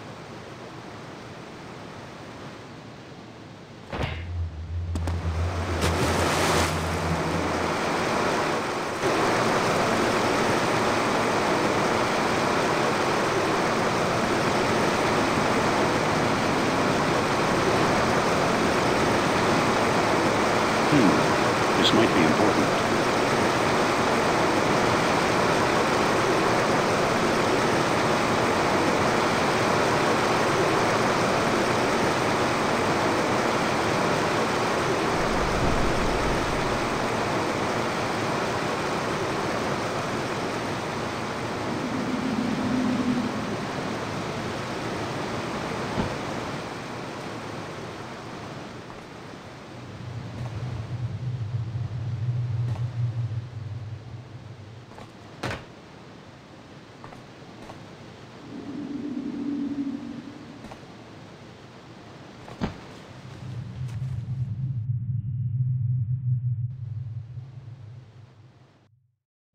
Hmm. This might be important.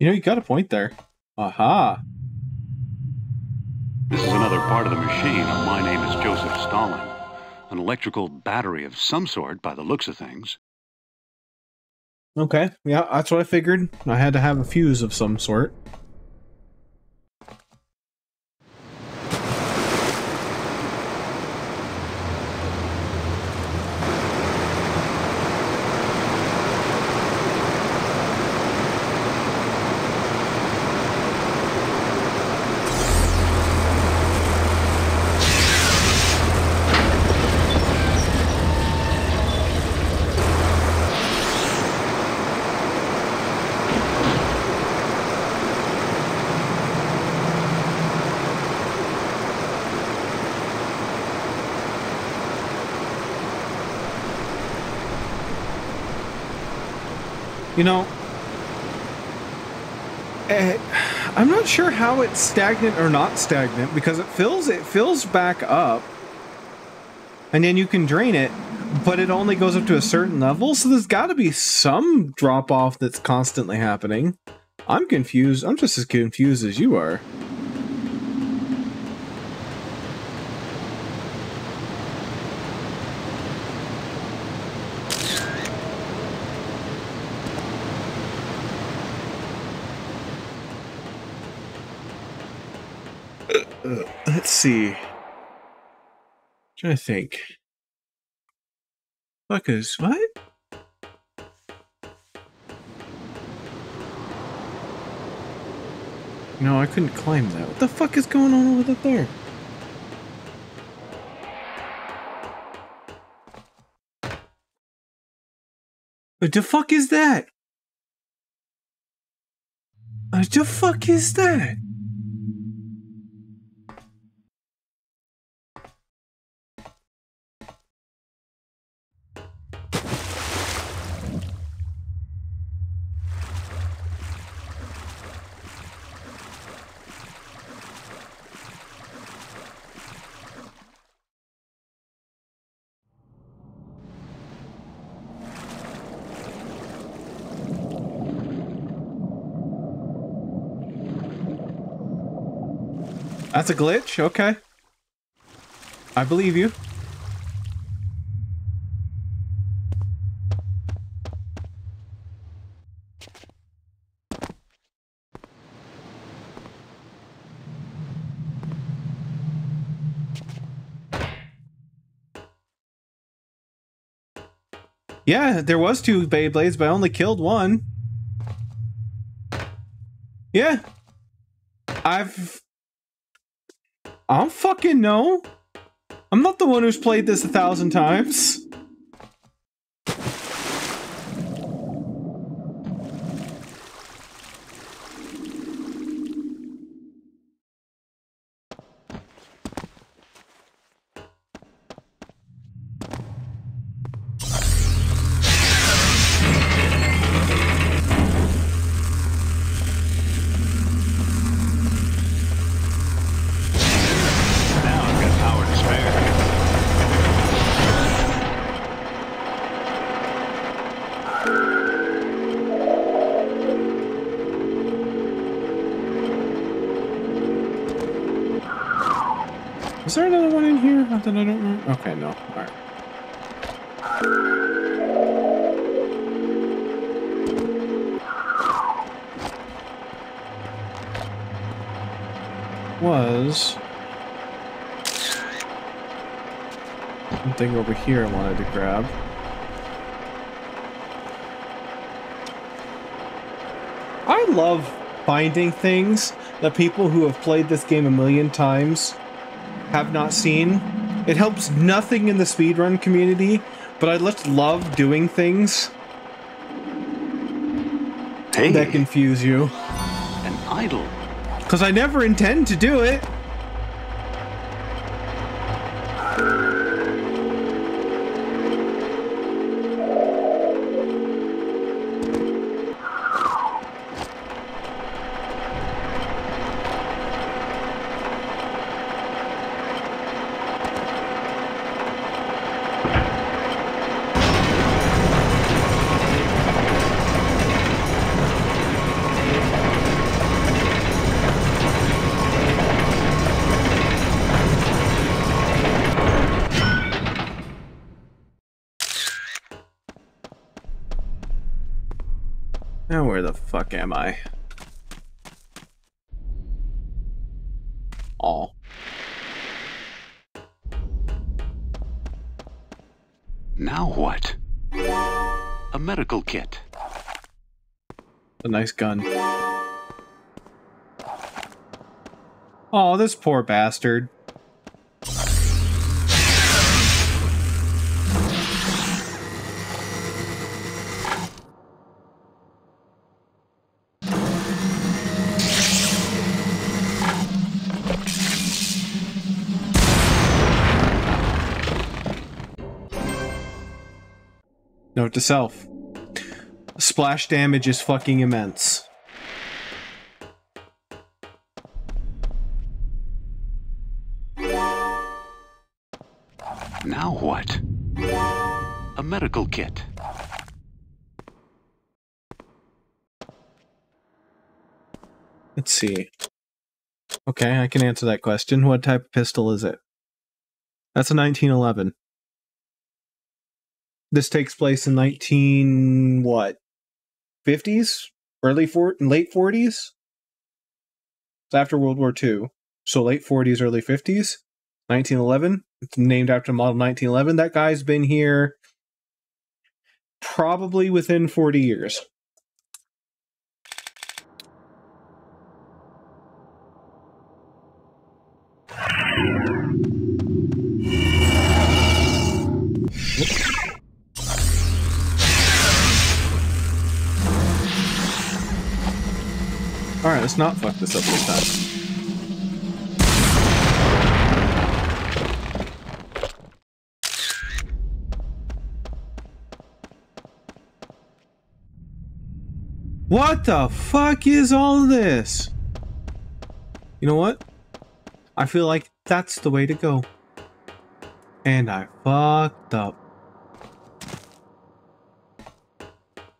You know, you got a point there. Aha. This is another part of the machine. My name is Joseph Stalin. An electrical battery of some sort by the looks of things. Okay. Yeah, that's what I figured. I had to have a fuse of some sort. You know, eh, I'm not sure how it's stagnant or not stagnant because it fills it fills back up, and then you can drain it, but it only goes up to a certain level. So there's got to be some drop off that's constantly happening. I'm confused. I'm just as confused as you are. See. trying to think. Fuckers, what? No, I couldn't climb that. What the fuck is going on over there? What the fuck is that? What the fuck is that? That's a glitch? Okay. I believe you. Yeah, there was two Beyblades, but I only killed one. Yeah. I've I don't fucking know. I'm not the one who's played this a thousand times. Over here I wanted to grab. I love finding things that people who have played this game a million times have not seen. It helps nothing in the speedrun community, but I just love doing things Hey, that confuse you. an idol. Because I never intend to do it. Fuck am I? Oh. Now what? A medical kit. A nice gun. Oh, this poor bastard. To self. Splash damage is fucking immense. Now what? A medical kit. Let's see. Okay, I can answer that question. What type of pistol is it? That's a 1911. This takes place in 19 what? 50s? Early four late 40s? It's after World War II. So late 40s, early 50s. 1911. It's named after model 1911. That guy's been here probably within 40 years. Let's not fuck this up this time. What the fuck is all this? You know what? I feel like that's the way to go. And I fucked up.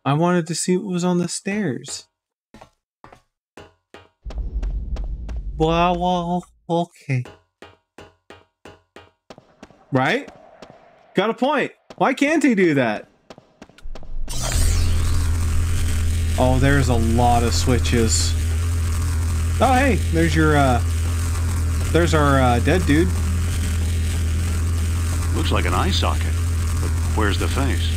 I wanted to see what was on the stairs. Well, well, okay. Right? Got a point. Why can't he do that? Oh, there's a lot of switches. Oh, hey, there's your, uh, there's our, uh, dead dude. Looks like an eye socket. But where's the face?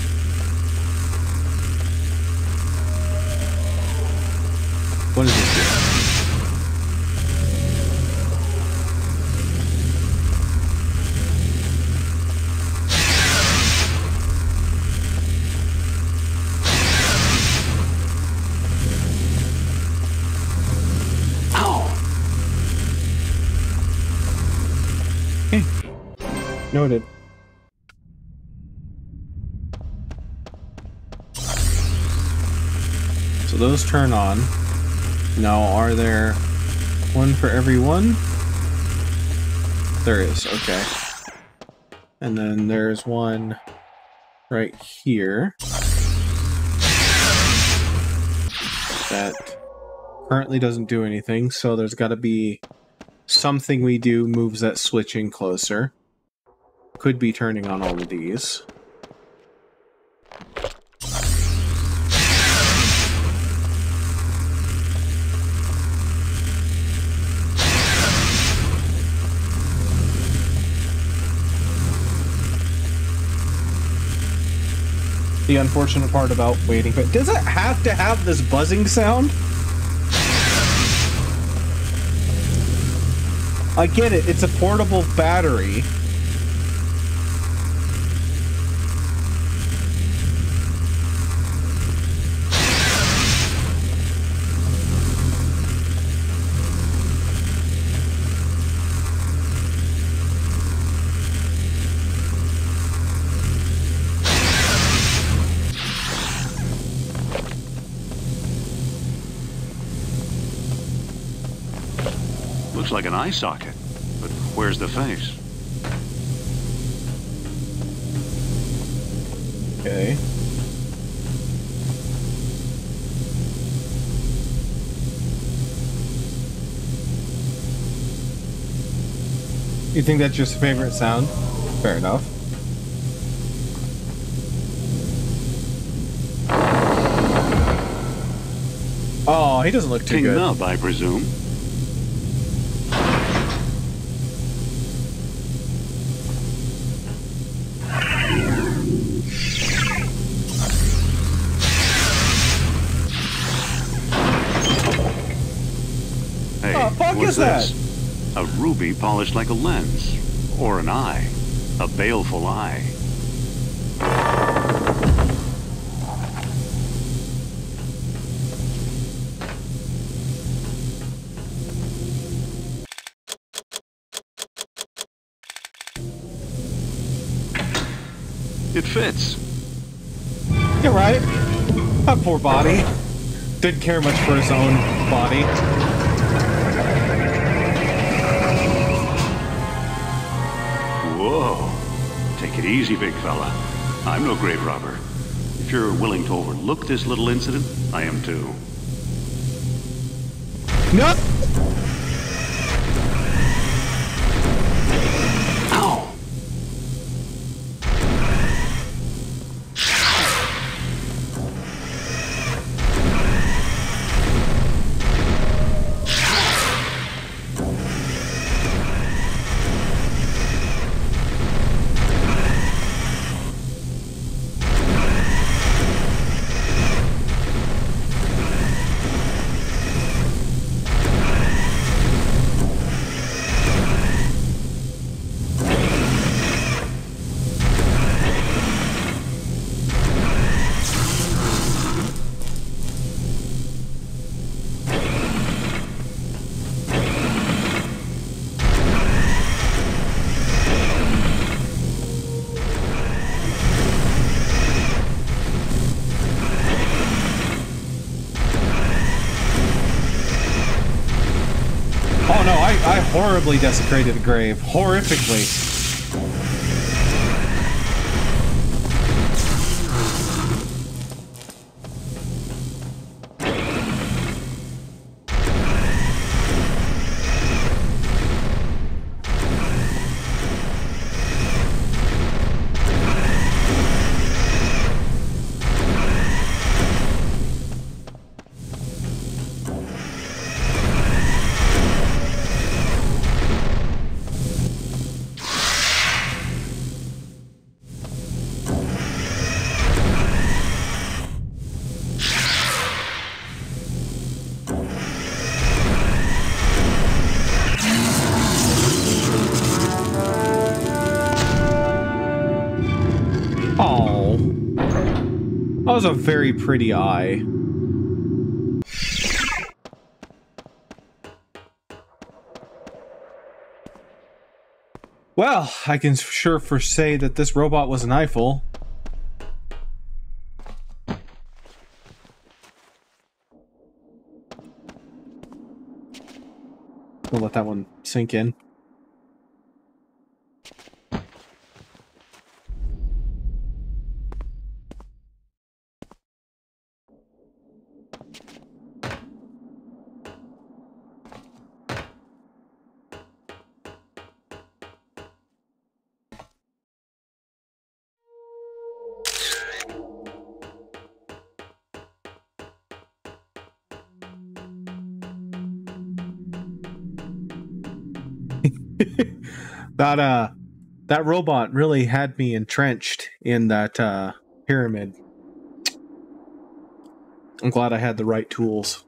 What is this Noted. So those turn on. Now, are there one for every one? There is, okay. And then there's one right here. That currently doesn't do anything, so there's got to be something we do moves that switch in closer. Could be turning on all of these. The unfortunate part about waiting, but does it have to have this buzzing sound? I get it, it's a portable battery. Looks like an eye socket. But where's the face? Okay. You think that's your favorite sound? Fair enough. Oh, he doesn't look too King good. Nub, I presume. That? A ruby polished like a lens. Or an eye. A baleful eye. It fits. You're right. That poor body. Didn't care much for his own body. Take it easy, big fella. I'm no grave robber. If you're willing to overlook this little incident, I am too. No! Horribly desecrated a grave. Horrifically. Very pretty eye. Well, I can sure for say that this robot was an eyeful. We'll let that one sink in. That uh that robot really had me entrenched in that uh pyramid. I'm glad I had the right tools.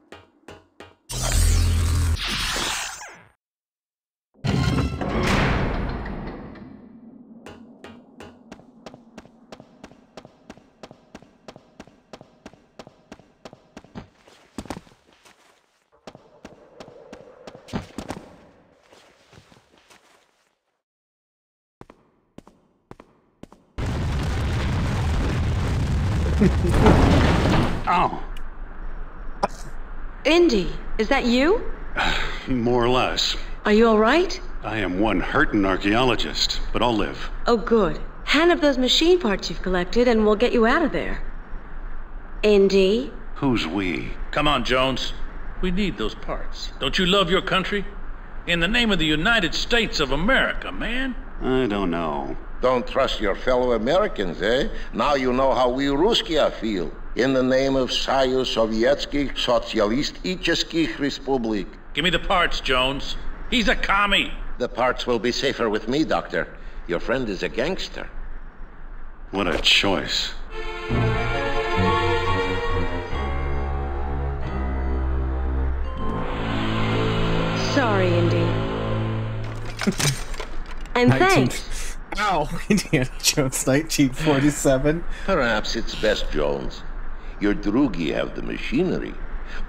Indy, is that you? [SIGHS] More or less. Are you all right? I am one hurtin' archaeologist, but I'll live. Oh, good. Hand up those machine parts you've collected and we'll get you out of there. Indy? Who's we? Come on, Jones. We need those parts. Don't you love your country? In the name of the United States of America, man. I don't know. Don't trust your fellow Americans, eh? Now you know how we Ruskia feel In the name of Soyuz Sovietskих Socialistических Republik. Give me the parts, Jones. He's a commie. The parts will be safer with me, Doctor. Your friend is a gangster. What a choice. Sorry, Indy. and 19 thanks. Ow! [LAUGHS] Indiana Jones 1947. Perhaps it's best, Jones. your Drugi have the machinery,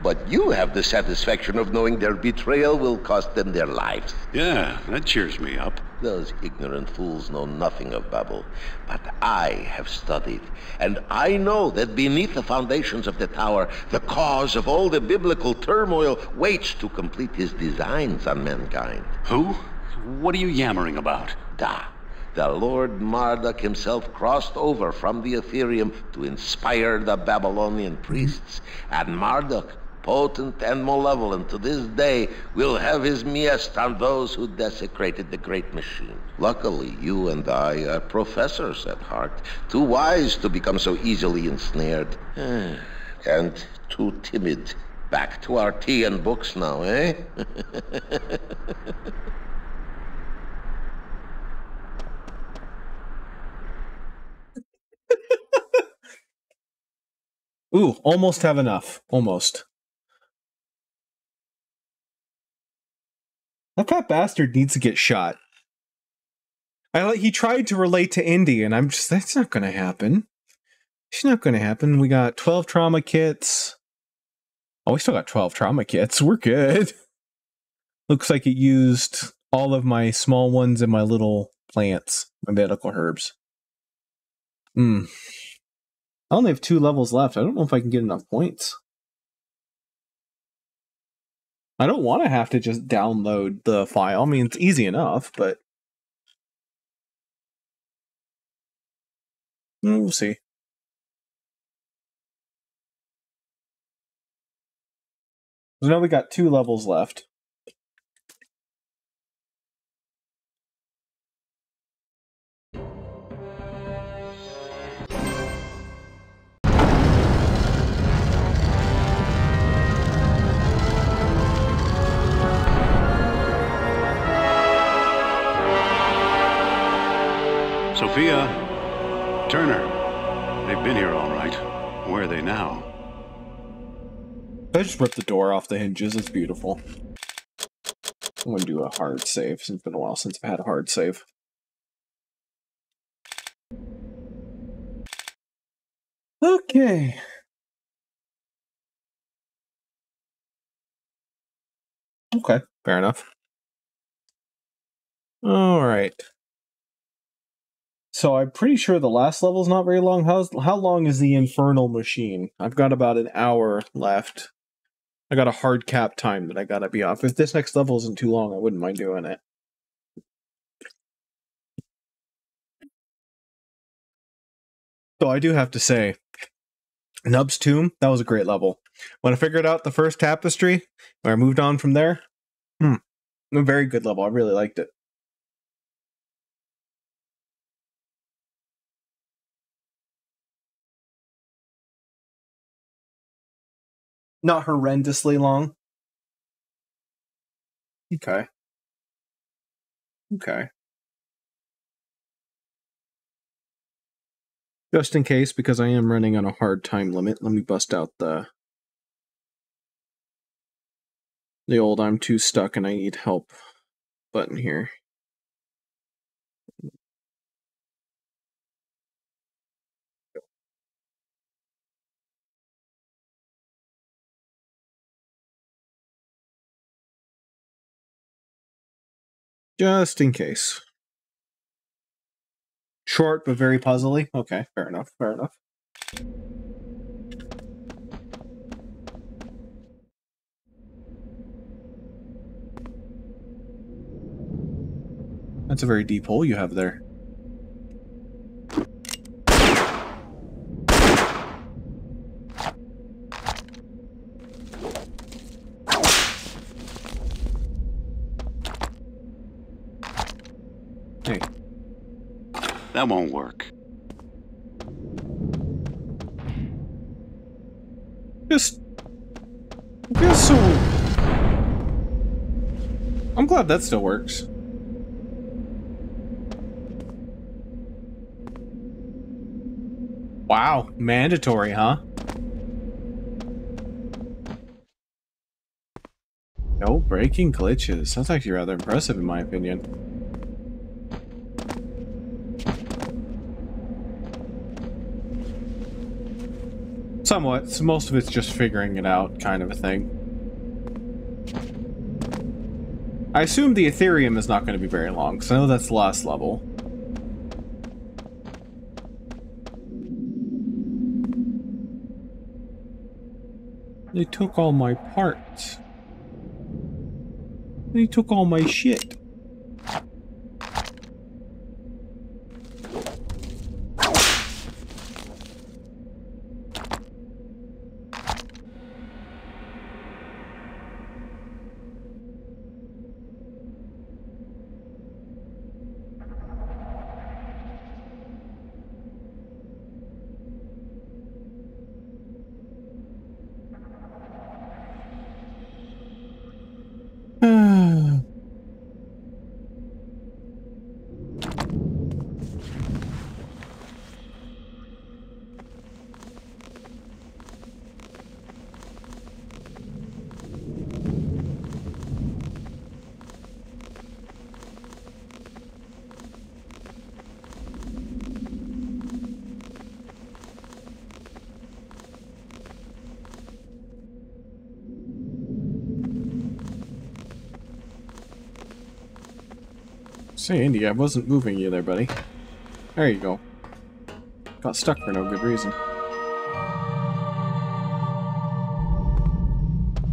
but you have the satisfaction of knowing their betrayal will cost them their lives. Yeah, that cheers me up. Those ignorant fools know nothing of Babel, but I have studied, and I know that beneath the foundations of the tower, the cause of all the biblical turmoil waits to complete his designs on mankind. Who? What are you yammering about? Da, the Lord Marduk himself crossed over from the Aetherium to inspire the Babylonian priests, and Marduk, potent and malevolent to this day, will have his miest on those who desecrated the great machine. Luckily, you and I are professors at heart, too wise to become so easily ensnared, [SIGHS] and too timid. Back to our tea and books now, eh? [LAUGHS] [LAUGHS] Ooh, almost have enough. Almost. That fat bastard needs to get shot. I like he tried to relate to Indy, and I'm just that's not gonna happen. It's not gonna happen. We got 12 trauma kits. Oh, we still got 12 trauma kits. We're good. [LAUGHS] Looks like it used all of my small ones and my little plants, my medical herbs. Hmm. I only have two levels left. I don't know if I can get enough points. I don't want to have to just download the file. I mean, it's easy enough, but Mm, we'll see. So now we got two levels left. Sophia, Turner. They've been here all right. Where are they now? I just ripped the door off the hinges. It's beautiful. I'm to do a hard save. Since it's been a while since I've had a hard save. Okay. Okay, fair enough. All right. So I'm pretty sure the last level's not very long. How's how long is the infernal machine? I've got about an hour left. I got a hard cap time that I gotta be off. If this next level isn't too long, I wouldn't mind doing it. So I do have to say, Nub's Tomb, that was a great level. When I figured out the first tapestry, when I moved on from there, hmm, a very good level. I really liked it. Not horrendously long. Okay. Okay. Just in case, because I am running on a hard time limit, let me bust out the the old I'm too stuck and I need help button here. Just in case. Short but very puzzly. Okay, fair enough. Fair enough. That's a very deep hole you have there. Hey, That won't work. Yeah, so... I'm glad that still works. Wow, mandatory, huh? No breaking glitches. That's actually rather impressive in my opinion. Somewhat. So most of it's just figuring it out kind of a thing. I assume the Aetherium is not going to be very long, because I know that's the last level. They took all my parts. They took all my shit. Say, Andy, I wasn't moving you there, buddy. There you go. Got stuck for no good reason.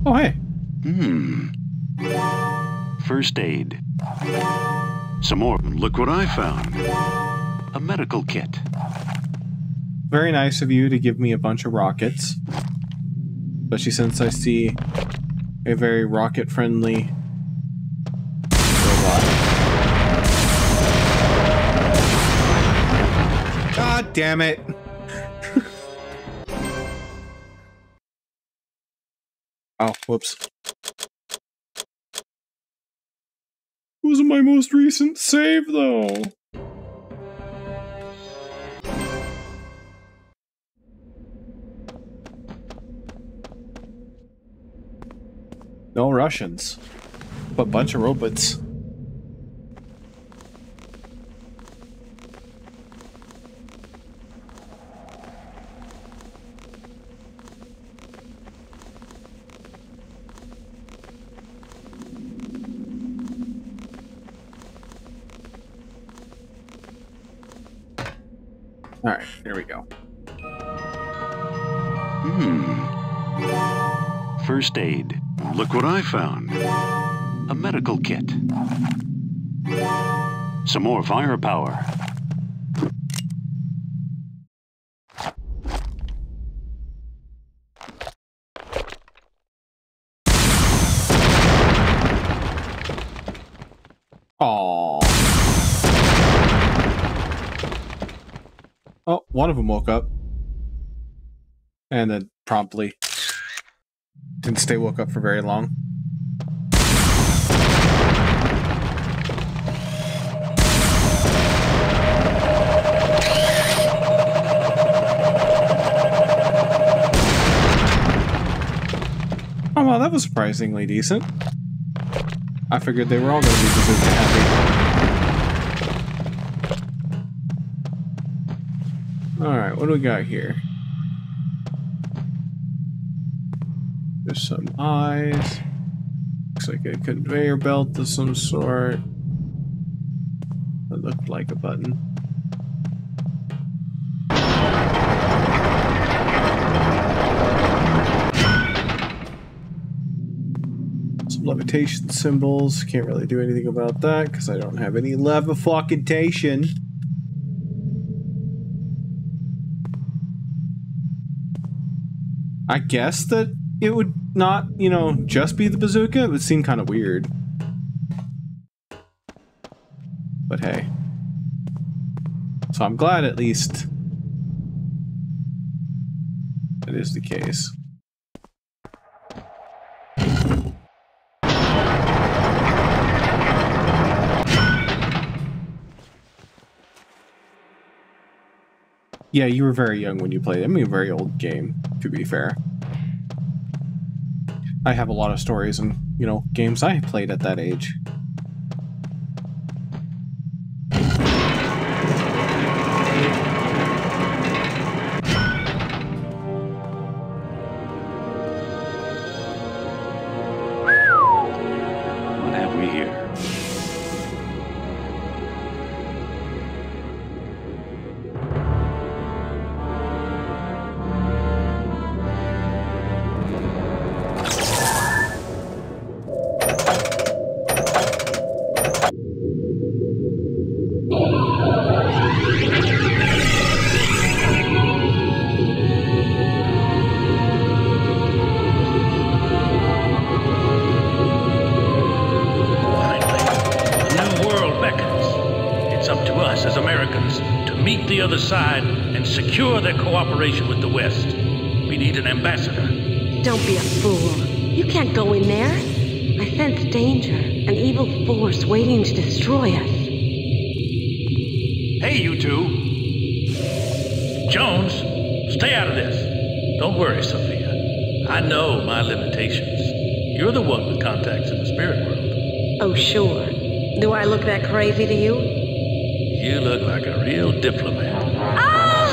Oh, hey. Hmm. First aid. Some more. Look what I found. A medical kit. Very nice of you to give me a bunch of rockets. Especially since I see a very rocket-friendly damn it! [LAUGHS] oh, whoops. Wasn't my most recent save, though. No Russians, but bunch of robots. First aid. Look what I found. A medical kit. Some more firepower. Aww. Oh, one of them woke up. And then promptly didn't stay woke up for very long. Oh, well, that was surprisingly decent. I figured they were all going to be bazooka happy. Alright, what do we got here? There's some eyes. Looks like a conveyor belt of some sort. That looked like a button. Some levitation symbols. Can't really do anything about that because I don't have any levitation. I guess that it would not, you know, just be the bazooka? It would seem kind of weird. But hey. So I'm glad at least that is the case. Yeah, you were very young when you played it. I mean, a very old game, to be fair. I have a lot of stories and, you know, games I played at that age. Two. Jones, stay out of this. Don't worry, Sophia. I know my limitations. You're the one with contacts in the spirit world. Oh, sure. Do I look that crazy to you? You look like a real diplomat. Ah!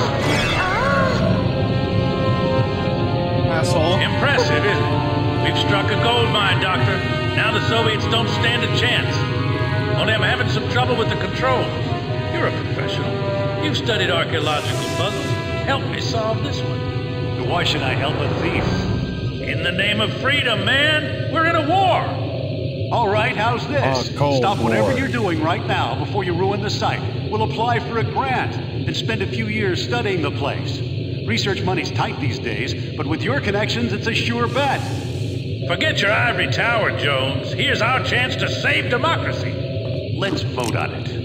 Asshole. Impressive, isn't it? We've struck a gold mine, Doctor. Now the Soviets don't stand a chance. Only I'm having some trouble with the controls. You're a professional. You've studied archaeological puzzles. Help me solve this one. Why should I help a thief? In the name of freedom, man! We're in a war! All right, how's this? Stop whatever War. you're doing right now before you ruin the site. We'll apply for a grant and spend a few years studying the place. Research money's tight these days, but with your connections, it's a sure bet. Forget your ivory tower, Jones. Here's our chance to save democracy. Let's vote on it.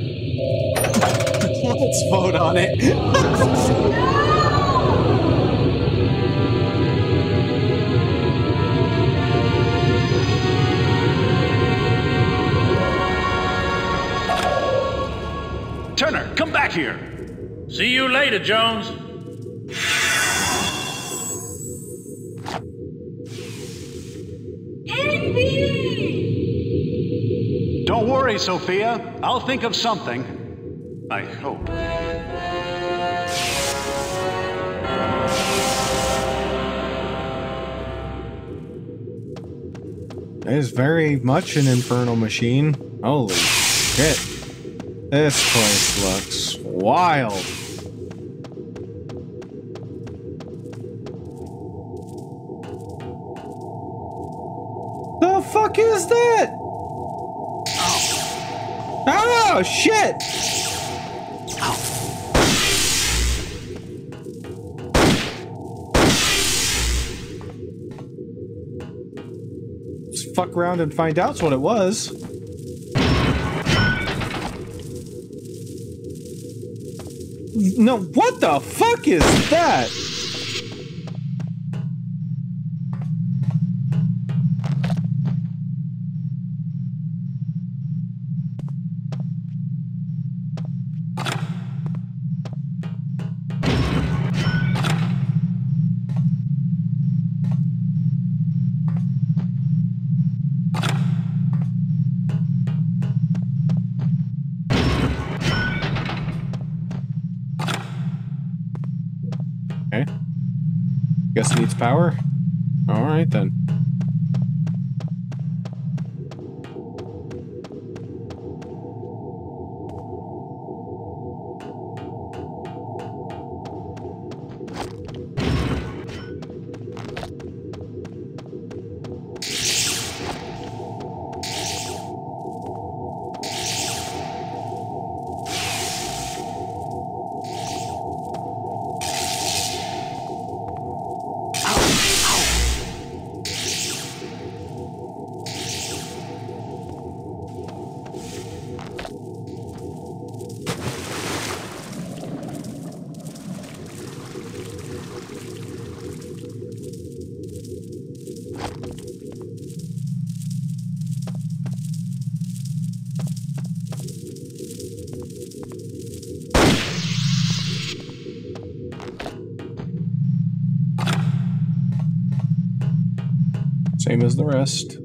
Let's vote on it. [LAUGHS] Turner, come back here. See you later, Jones. Don't worry, Sophia. I'll think of something. I hope. It is very much an infernal machine. Holy shit. This place looks wild. The fuck is that? Oh shit! Fuck around and find out what it was. No, what the fuck is that? Power? Alright then. Rest.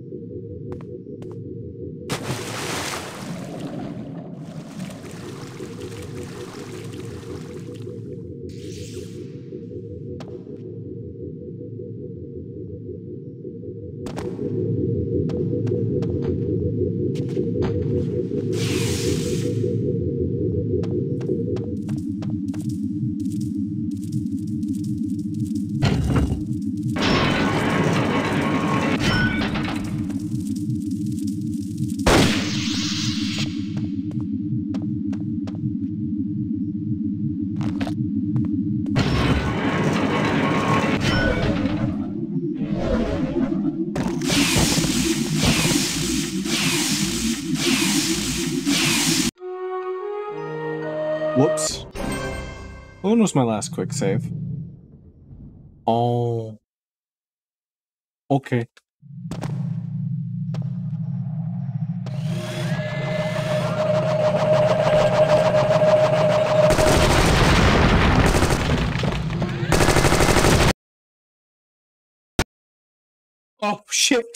When was my last quick save? Oh. Okay. Oh shit.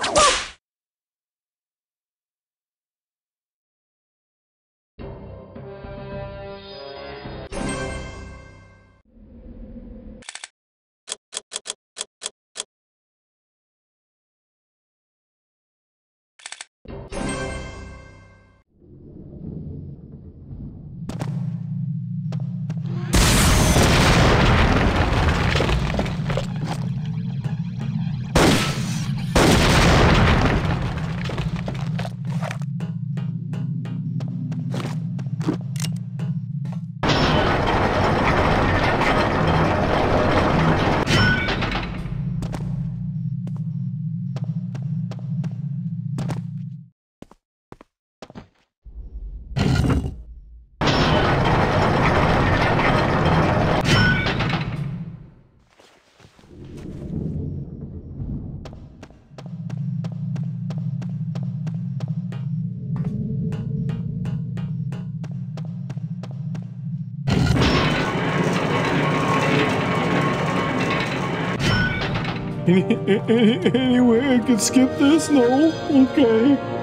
[LAUGHS] [LAUGHS] Any, any, any way I could skip this? No? Okay.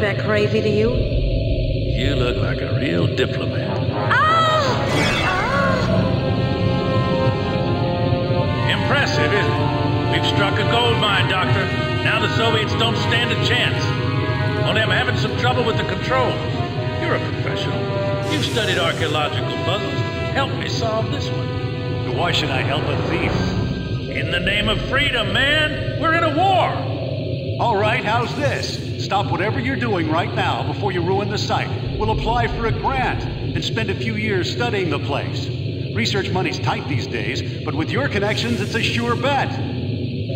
That crazy to? You Stop whatever you're doing right now before you ruin the site. We'll apply for a grant and spend a few years studying the place. Research money's tight these days, but with your connections, it's a sure bet.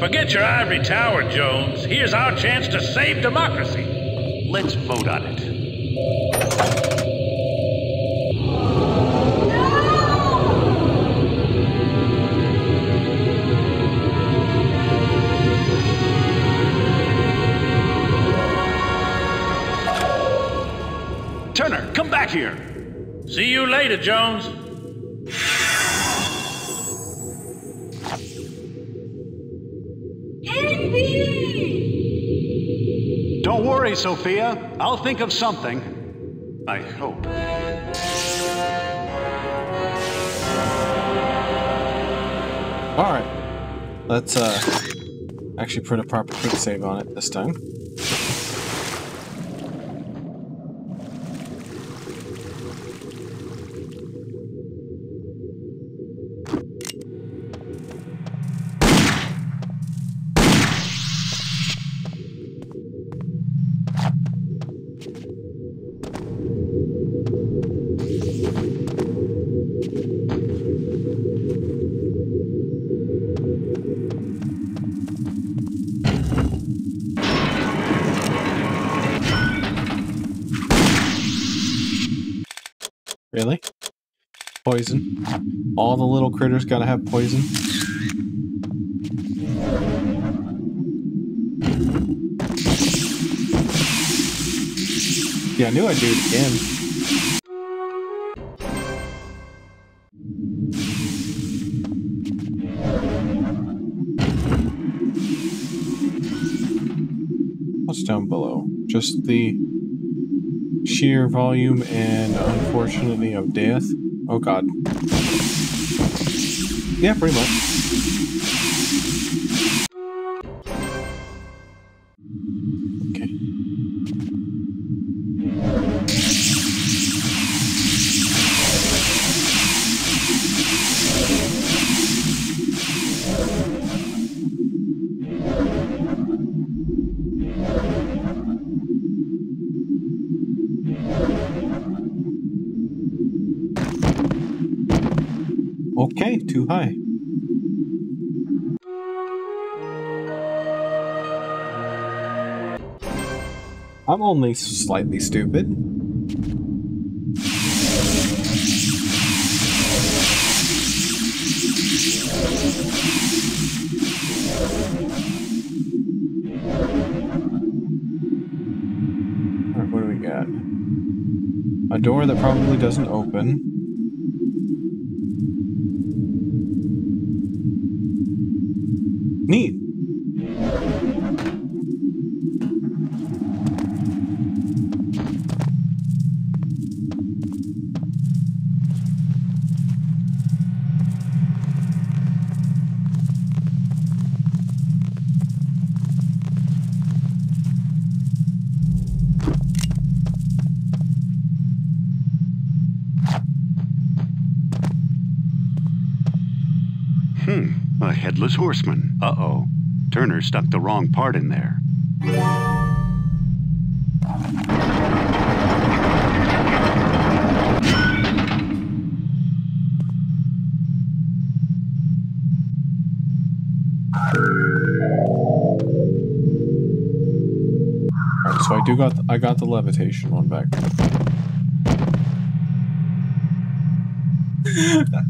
Forget your ivory tower, Jones. Here's our chance to save democracy. Let's vote on it. See you later, Jones. Don't worry, Sophia. I'll think of something. I hope. Alright. Let's uh actually put a proper quick save on it this time. All the little critters gotta have poison. Yeah, I knew I'd do it again. What's down below? Just the sheer volume and unfortunately of death. Oh god. Yeah, pretty much. I'm only slightly stupid. Alright, what do we got? A door that probably doesn't open. Stuck the wrong part in there. So I do got I got the levitation one back.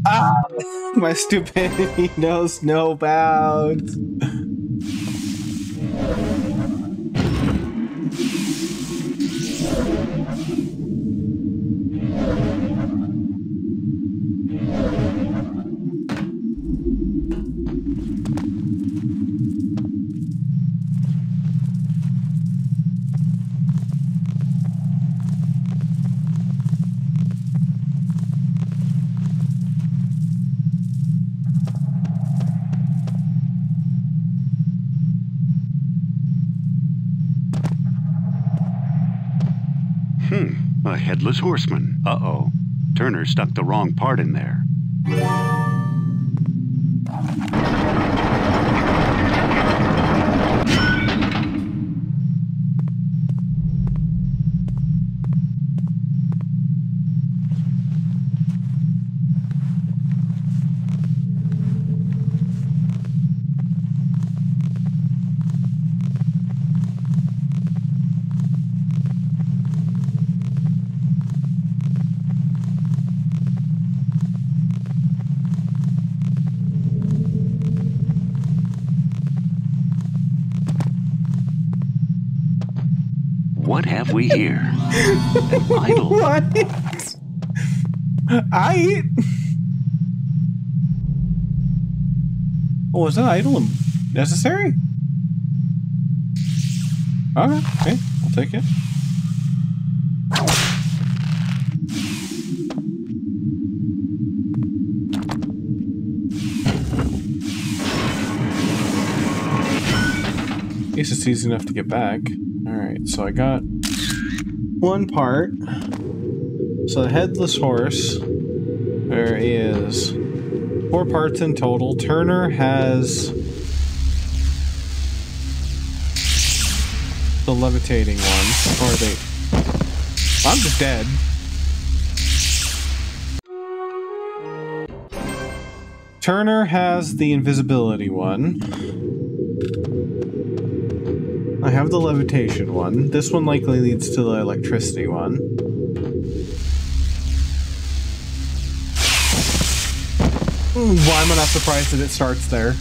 ah, [LAUGHS] my stupidity knows [LAUGHS] no bounds. Horseman. Uh-oh. Turner stuck the wrong part in there. what? [LAUGHS] I eat. Oh, was that idle necessary? Okay, okay, I'll take it. I guess it's easy enough to get back. Alright, so I got one part. So the headless horse. There is four parts in total. Turner has the levitating one. Or the I'm dead. Turner has the invisibility one. I have the levitation one. This one likely leads to the electricity one. Hmm, Why am I not surprised that it starts there?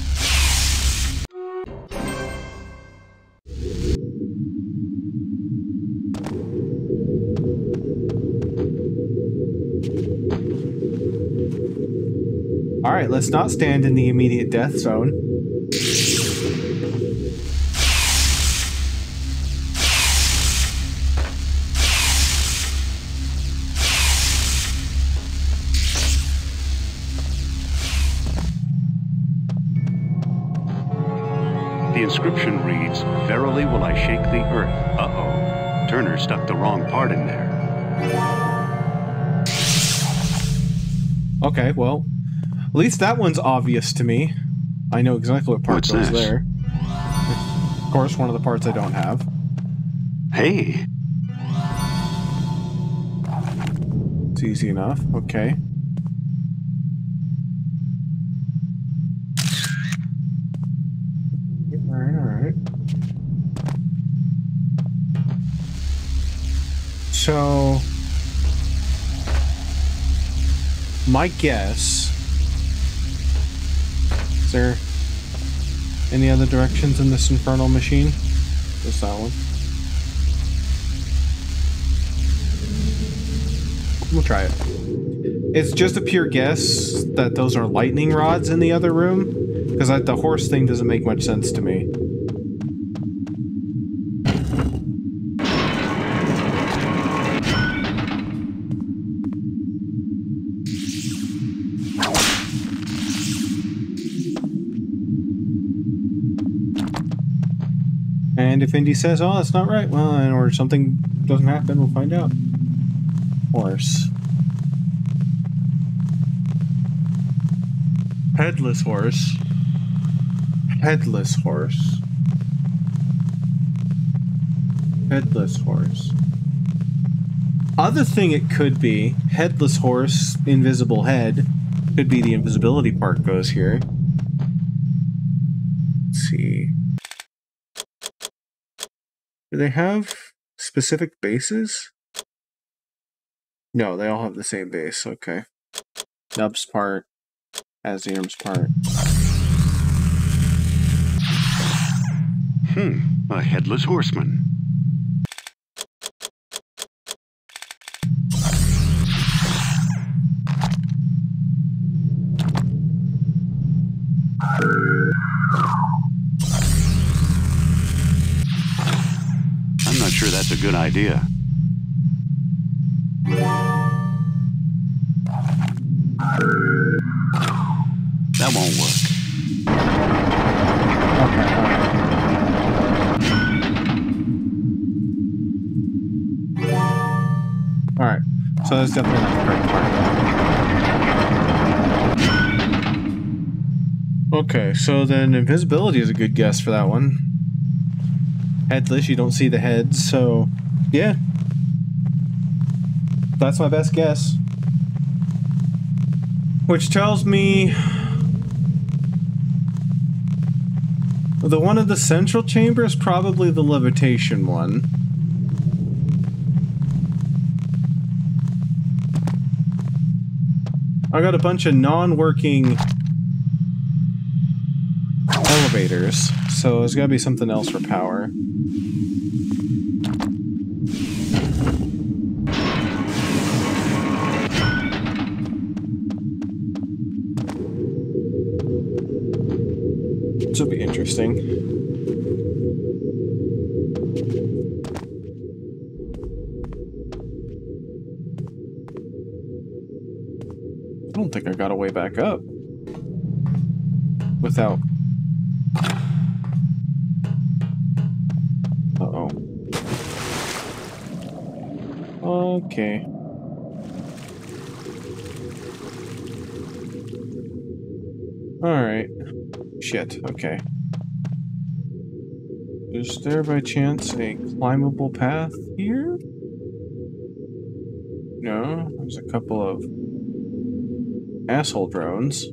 Alright, let's not stand in the immediate death zone. At least that one's obvious to me. I know exactly what part What's goes this? there. Of course, one of the parts I don't have. Hey, It's easy enough. Okay. Alright, alright. So, my guess. There any other directions in this infernal machine? Just that one. We'll try it. It's just a pure guess that those are lightning rods in the other room, because the horse thing doesn't make much sense to me. Indy says, oh, that's not right, well, and- or something doesn't happen, we'll find out. Horse. Headless horse. Headless horse. Headless horse. Other thing it could be, headless horse, invisible head, could be the invisibility part goes here. Let's see. Do they have specific bases? No, they all have the same base. Okay. Nub's part, Azir's part. hmm, a headless horseman. Sure that's a good idea. That won't work. Alright. So that's definitely not the correct part. Okay, so then invisibility is a good guess for that one. Headless, you don't see the heads, so yeah. That's my best guess. Which tells me The one in the central chamber is probably the levitation one. I got a bunch of non-working elevators, so there's gotta be something else for power. interesting. I don't think I got a way back up without Uh oh. Okay. Alright. Shit, okay. Is there by chance a climbable path here? No, there's a couple of asshole drones.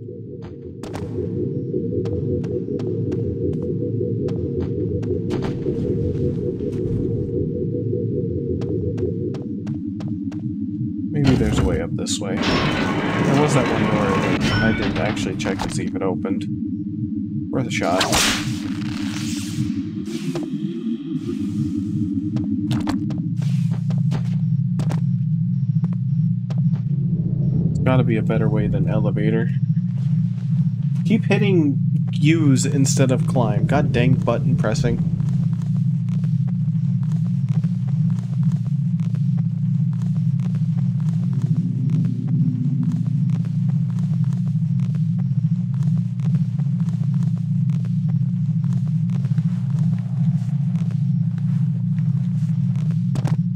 Maybe there's a way up this way. There was that one door I didn't actually check to see if it opened. Worth a shot. Gotta be a better way than elevator. Keep hitting use instead of climb. God dang button pressing.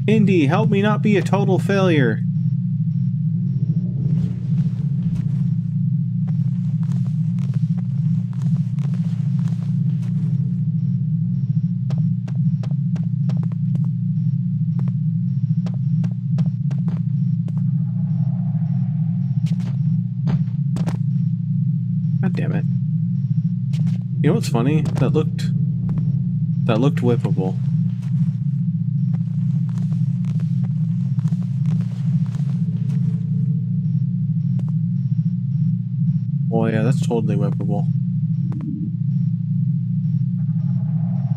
Indy, help me not be a total failure. God damn it. You know what's funny? That looked... That looked whippable. Oh yeah, that's totally whippable.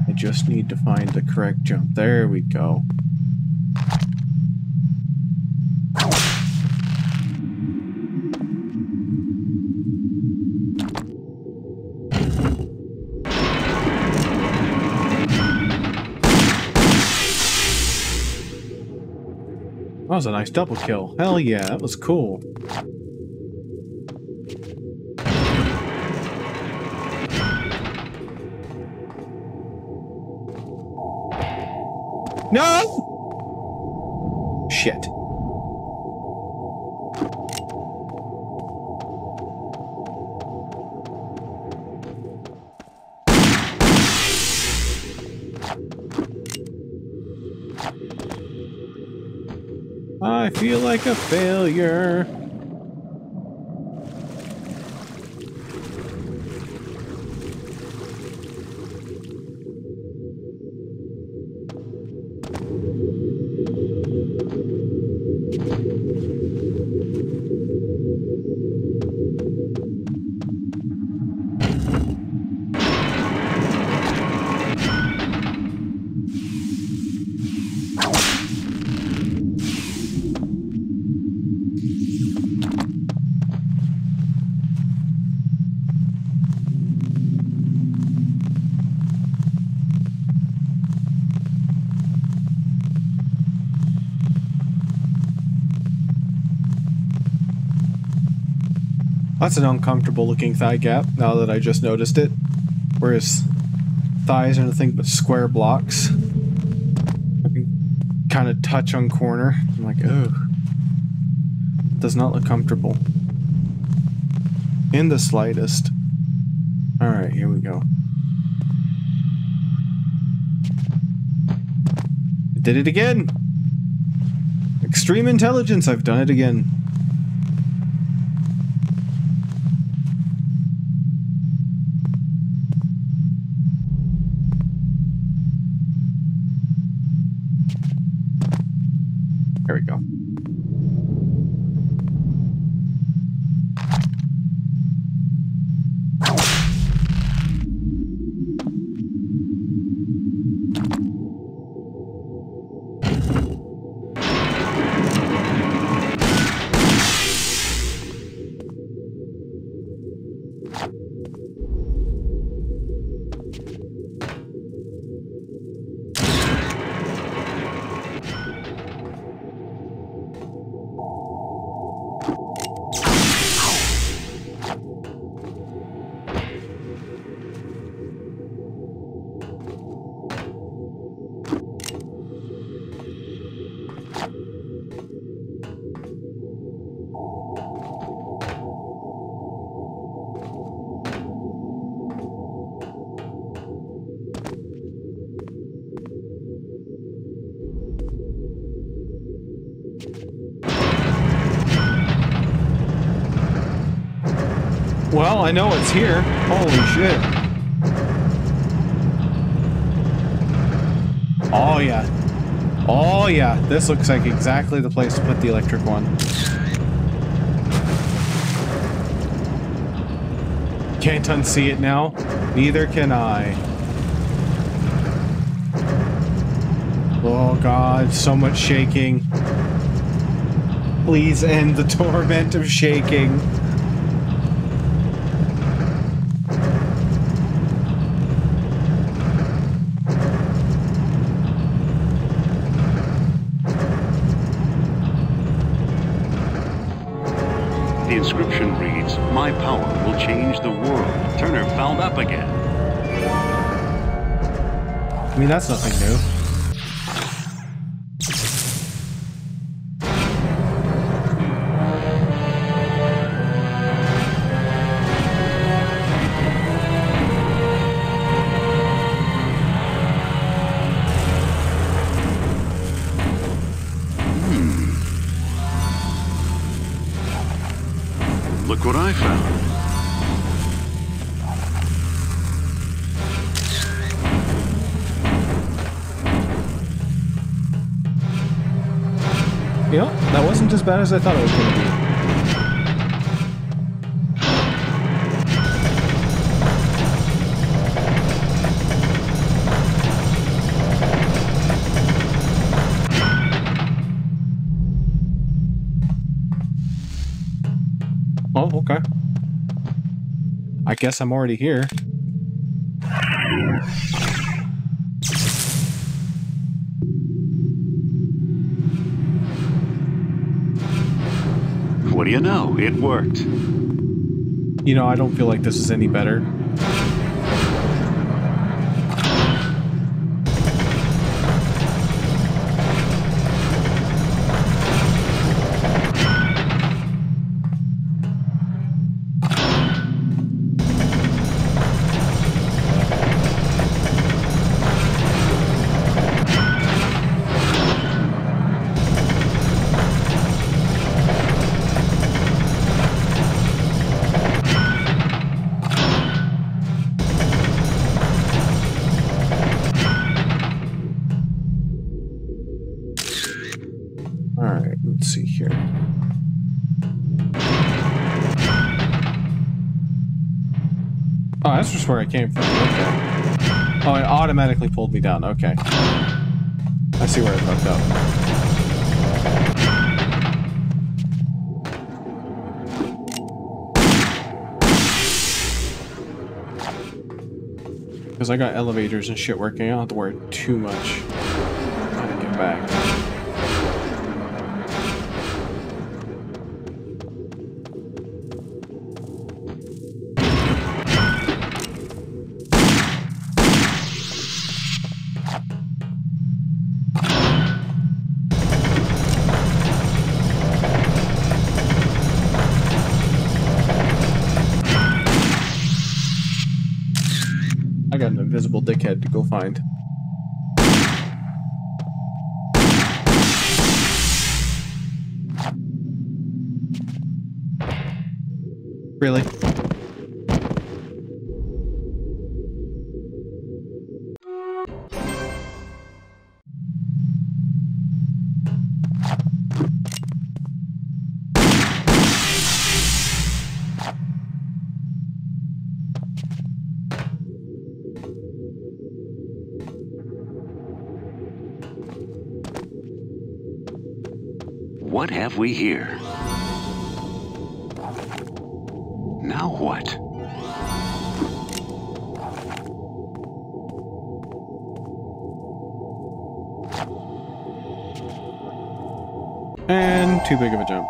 I just need to find the correct jump. There we go. Was a nice double kill. Hell yeah, that was cool. No! Shit. Feel like a failure. That's an uncomfortable looking thigh gap now that I just noticed it. Whereas thighs are nothing but square blocks. I can kind of touch on corner. I'm like, oh. Does not look comfortable. In the slightest. Alright, here we go. I did it again! Extreme intelligence, I've done it again. I know it's here. Holy shit. Oh, yeah. Oh, yeah. This looks like exactly the place to put the electric one. Can't unsee it now. Neither can I. Oh, God. So much shaking. Please end the [LAUGHS] torment of shaking. I mean, that's nothing new. Bad as I thought it was going to be. Oh, okay. I guess I'm already here. It worked. You know, I don't feel like this is any better. Where I came from. Okay. Oh, it automatically pulled me down. Okay. I see where I fucked up. Because I got elevators and shit working, I don't have to worry too much to get back. Really? What have we here? Now what? And too big of a jump.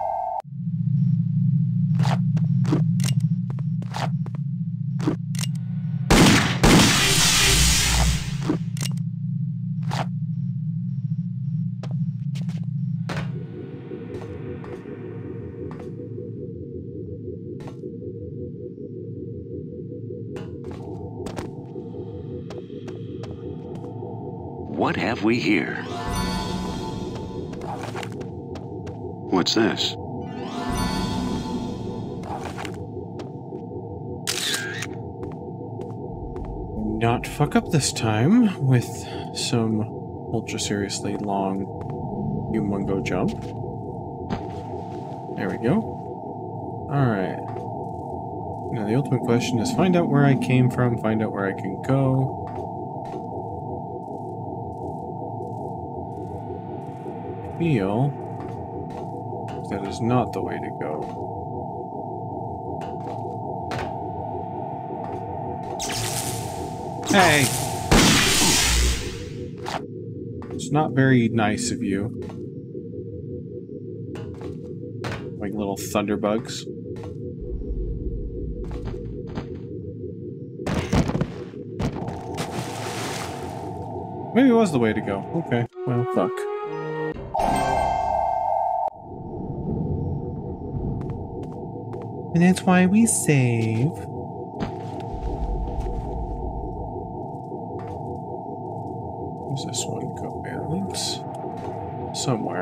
have we here? What's this? Not fuck up this time with some ultra seriously long humongo jump. There we go. Alright. Now the ultimate question is find out where I came from, find out where I can go. Feel that is not the way to go. Hey! It's not very nice of you. Like little thunderbugs. Maybe it was the way to go. Okay, well, fuck. And that's why we save. Where's this one go? Links somewhere.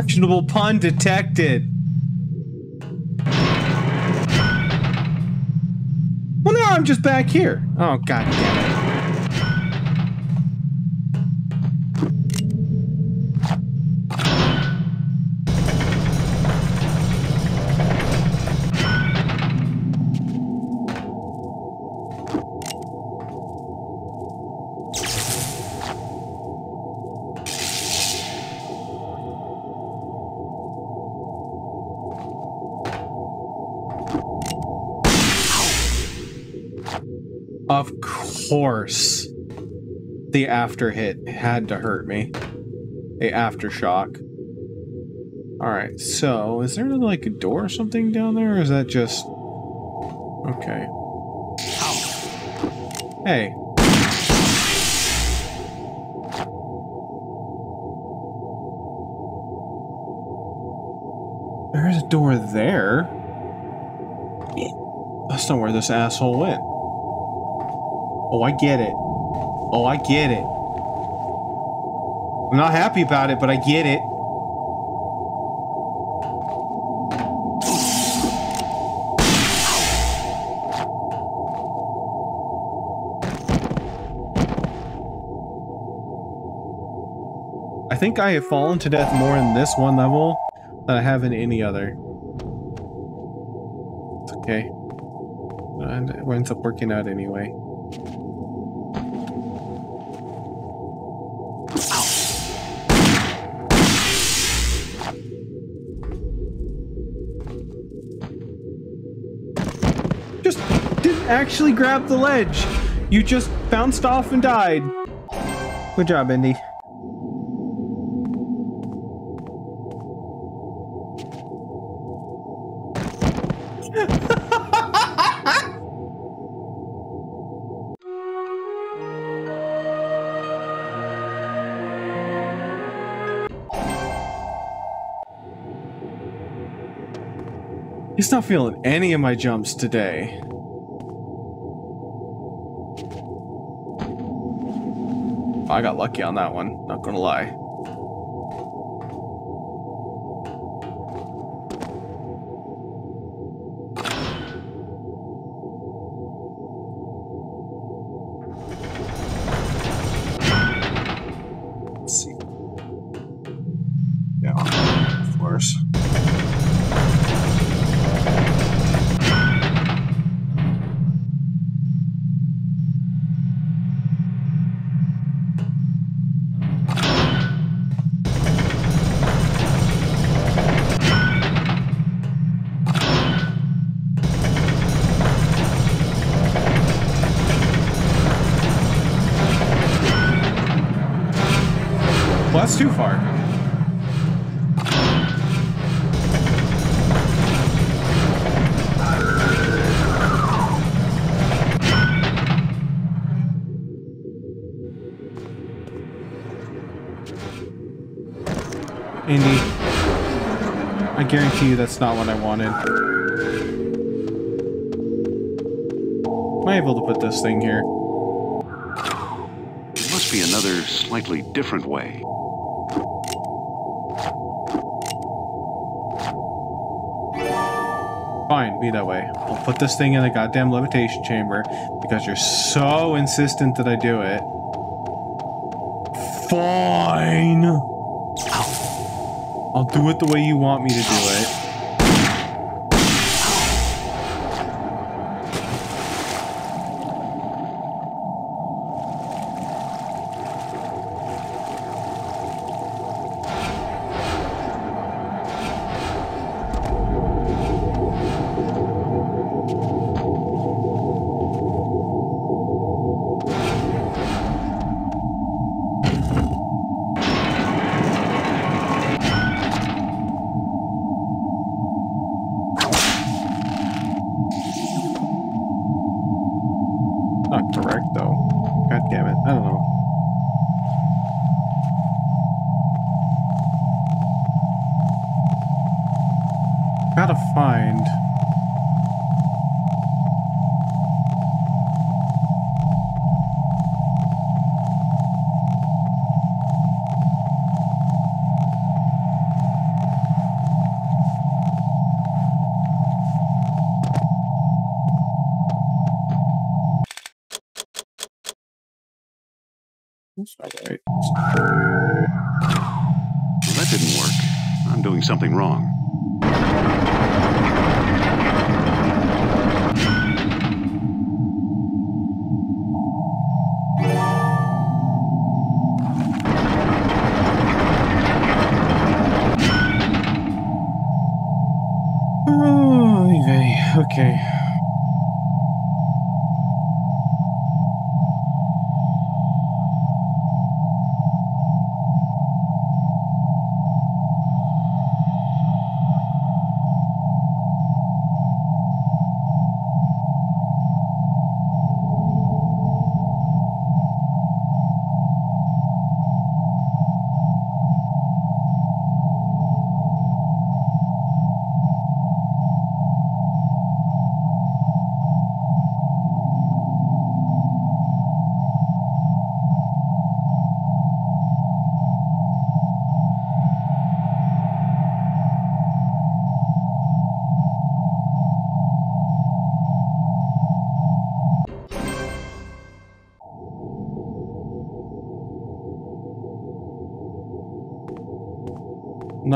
Actionable pun detected. Well, now I'm just back here. Oh, god damn it. Course. The after hit had to hurt me. The aftershock. Alright, so is there like a door or something down there, or is that just. Okay. Hey. There's a door there. That's not where this asshole went. Oh, I get it. Oh, I get it. I'm not happy about it, but I get it. I think I have fallen to death more in this one level than I have in any other. It's okay. And it ends up working out anyway. Actually grab the ledge. You just bounced off and died. Good job, Indy. [LAUGHS] He's not feeling any of my jumps today. I got lucky on that one, not gonna lie. Guarantee that's not what I wanted. Am I able to put this thing here? There must be another slightly different way. Fine, be that way. I'll put this thing in the goddamn levitation chamber because you're so insistent that I do it. Fine. I'll do it the way you want me to do it.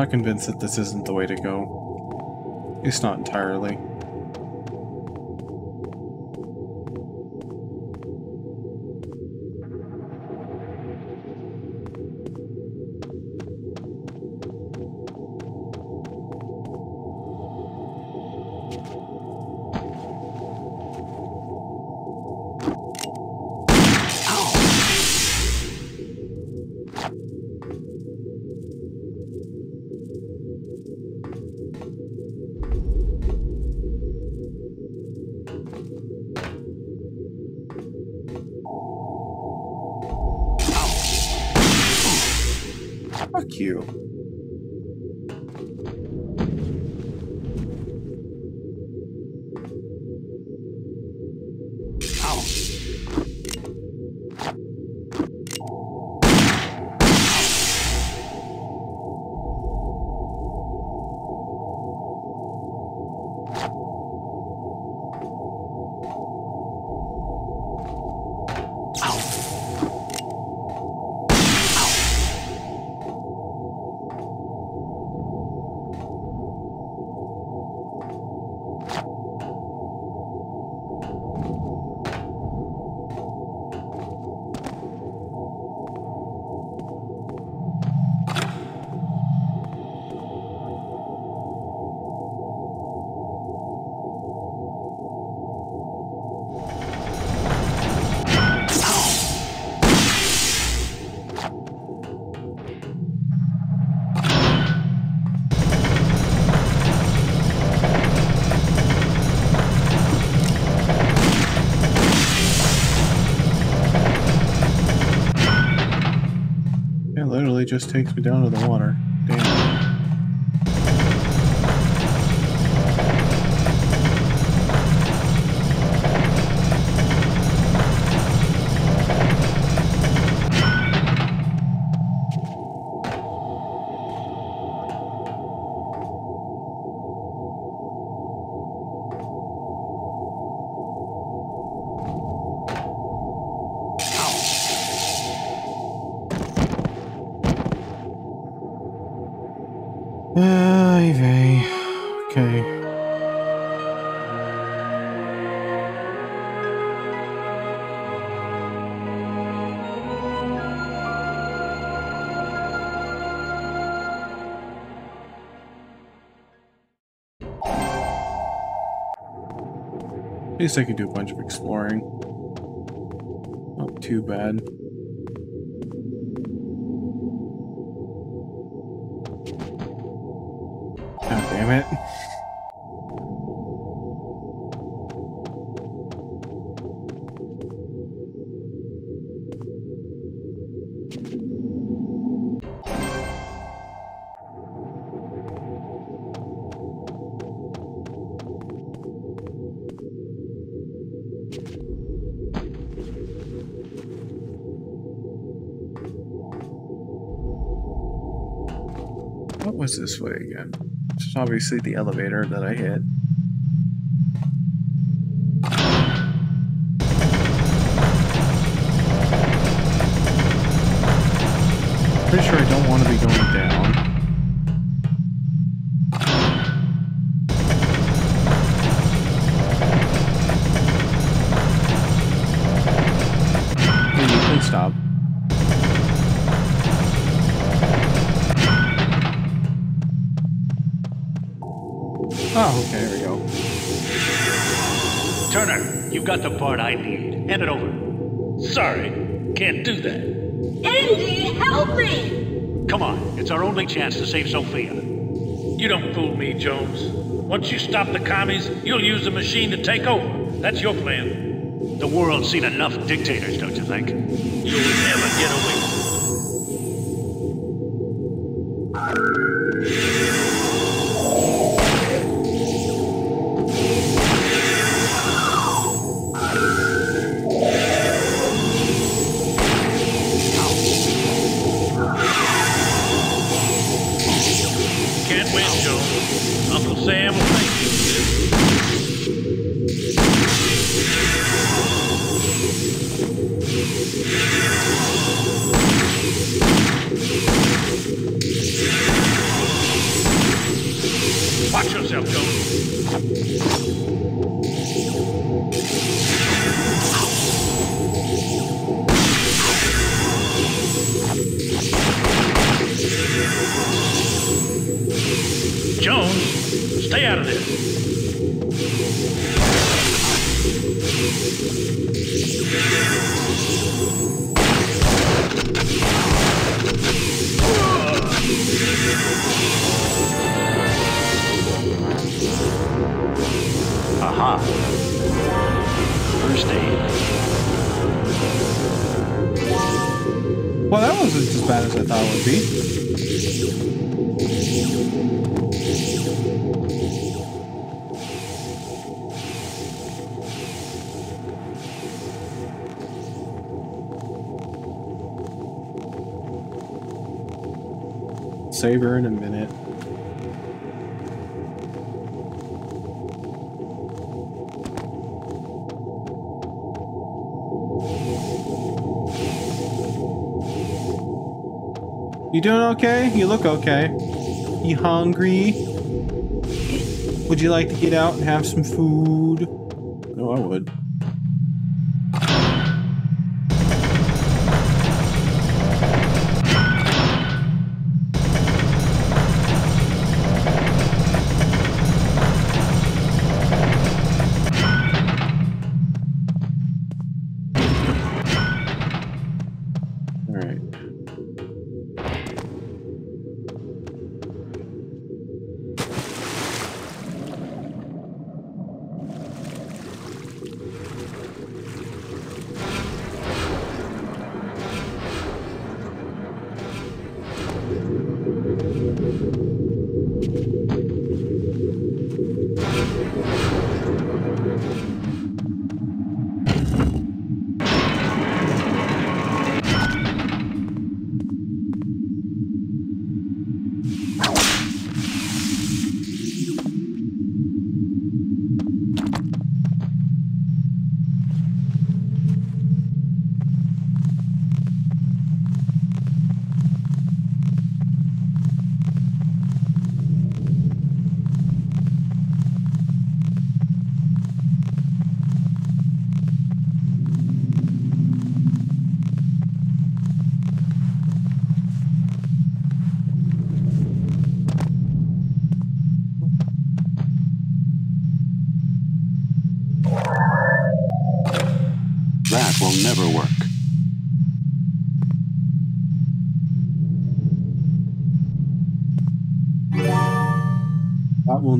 Not convinced that this isn't the way to go. It's not entirely. Just takes me down to the water. Least I could do a bunch of exploring. Not too bad. God damn it. This way again? It's obviously the elevator that I hit. Pretty sure I don't want to be going down. Part I need. Hand it over. Sorry, can't do that. Indy, help me! Come on, it's our only chance to save Sophia. You don't fool me, Jones. Once you stop the commies, you'll use the machine to take over. That's your plan. The world's seen enough dictators, don't you think? You'll never get away. Bad as I thought it would be. Save her in a minute. You doing okay? You look okay. You hungry? Would you like to get out and have some food? No, I would.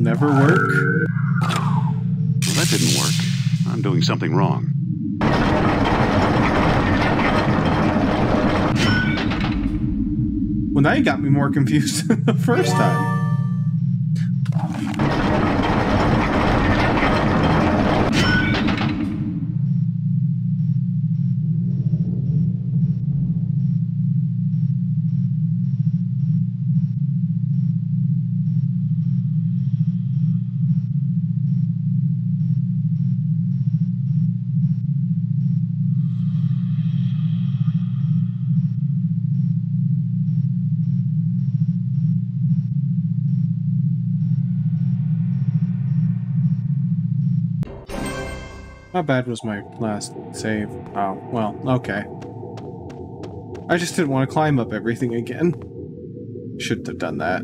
Never work. Well, that didn't work. I'm doing something wrong. Well, now you got me more confused [LAUGHS] than the first time. Bad was my last save? Oh, well, okay. I just didn't want to climb up everything again. Shouldn't have done that.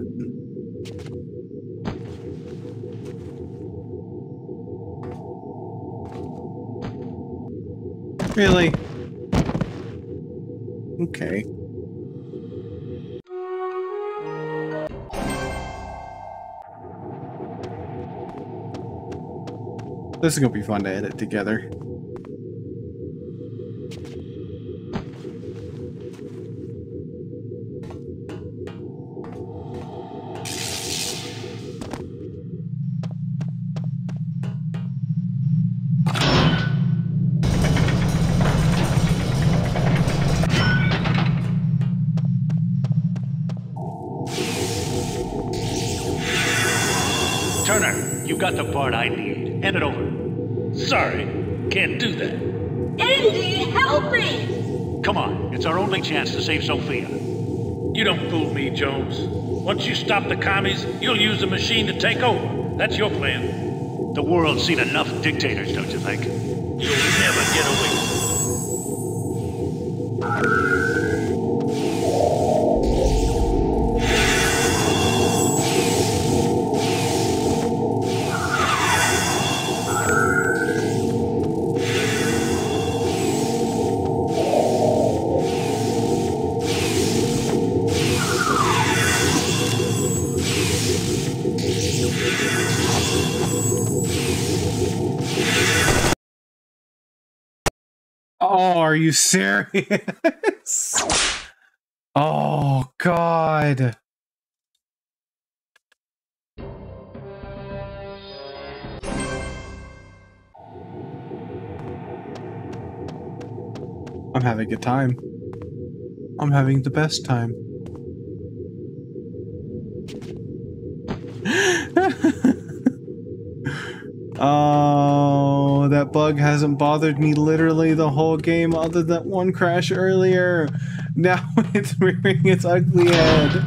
Really? Okay. This is gonna be fun to edit together. Turner, you got the part I need. Hand it over. Sorry, can't do that. Indy, help me! Come on, it's our only chance to save Sophia. You don't fool me, Jones. Once you stop the commies, you'll use the machine to take over. That's your plan. The world's seen enough dictators, don't you think? You'll never get away. You serious? oh, God. I'm having a good time. I'm having the best time. Oh, [LAUGHS] that bug hasn't bothered me literally the whole game other than one crash earlier. [LAUGHS] Now it's rearing its ugly head.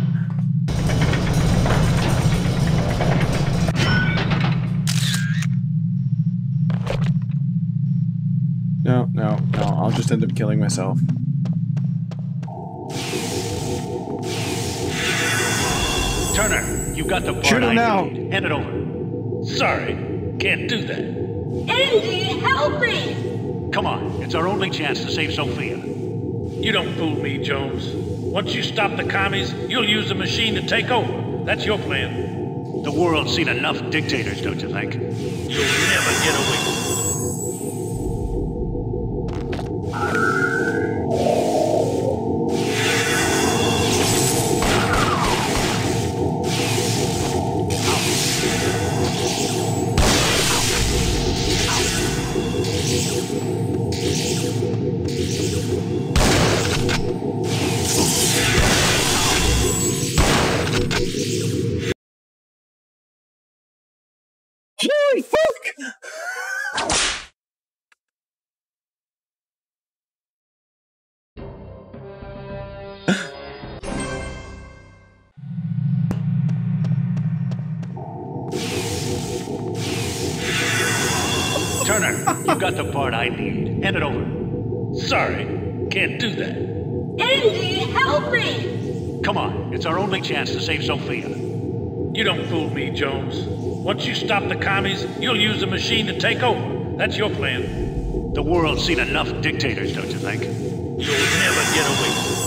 No, no, no, I'll just end up killing myself. Turner, you got the part Shoot him I now. need. Hand it over. Sorry, can't do that. Indy, help me! Come on, it's our only chance to save Sophia. You don't fool me, Jones. Once you stop the commies, you'll use the machine to take over. That's your plan. The world's seen enough dictators, don't you think? You'll never get away. chance to save Sophia. You don't fool me, Jones. Once you stop the commies, you'll use the machine to take over. That's your plan. The world's seen enough dictators, don't you think? You'll never get away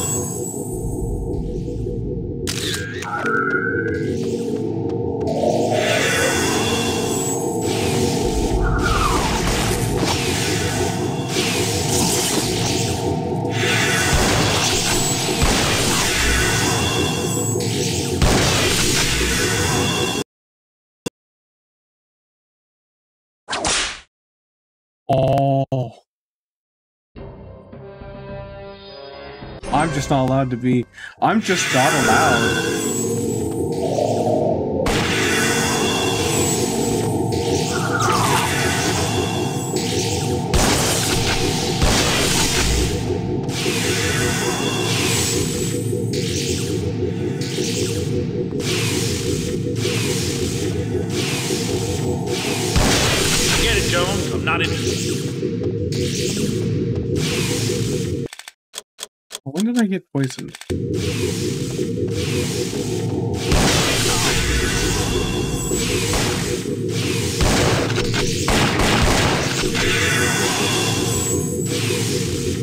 just not allowed to be. I'm just not allowed. get poisoned.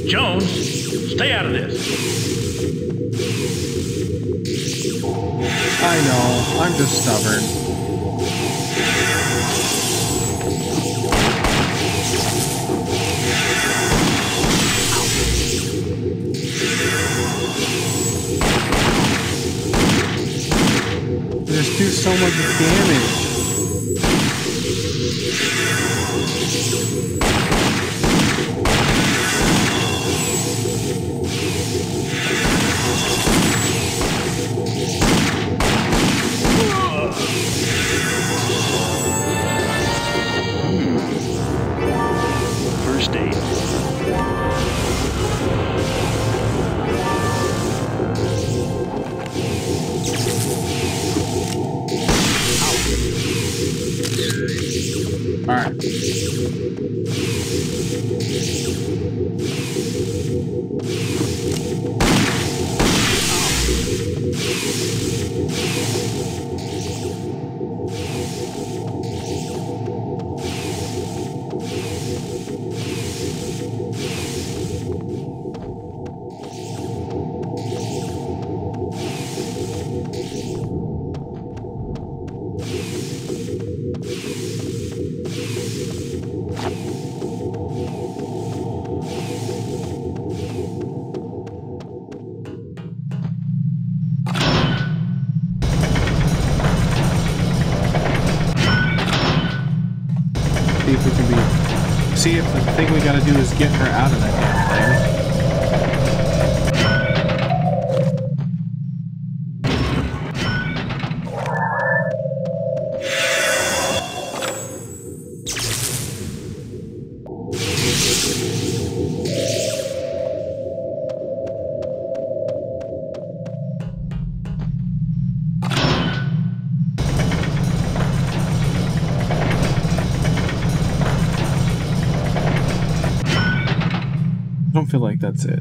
Jones, stay out of this. I know, I'm just stubborn. feel like that's it.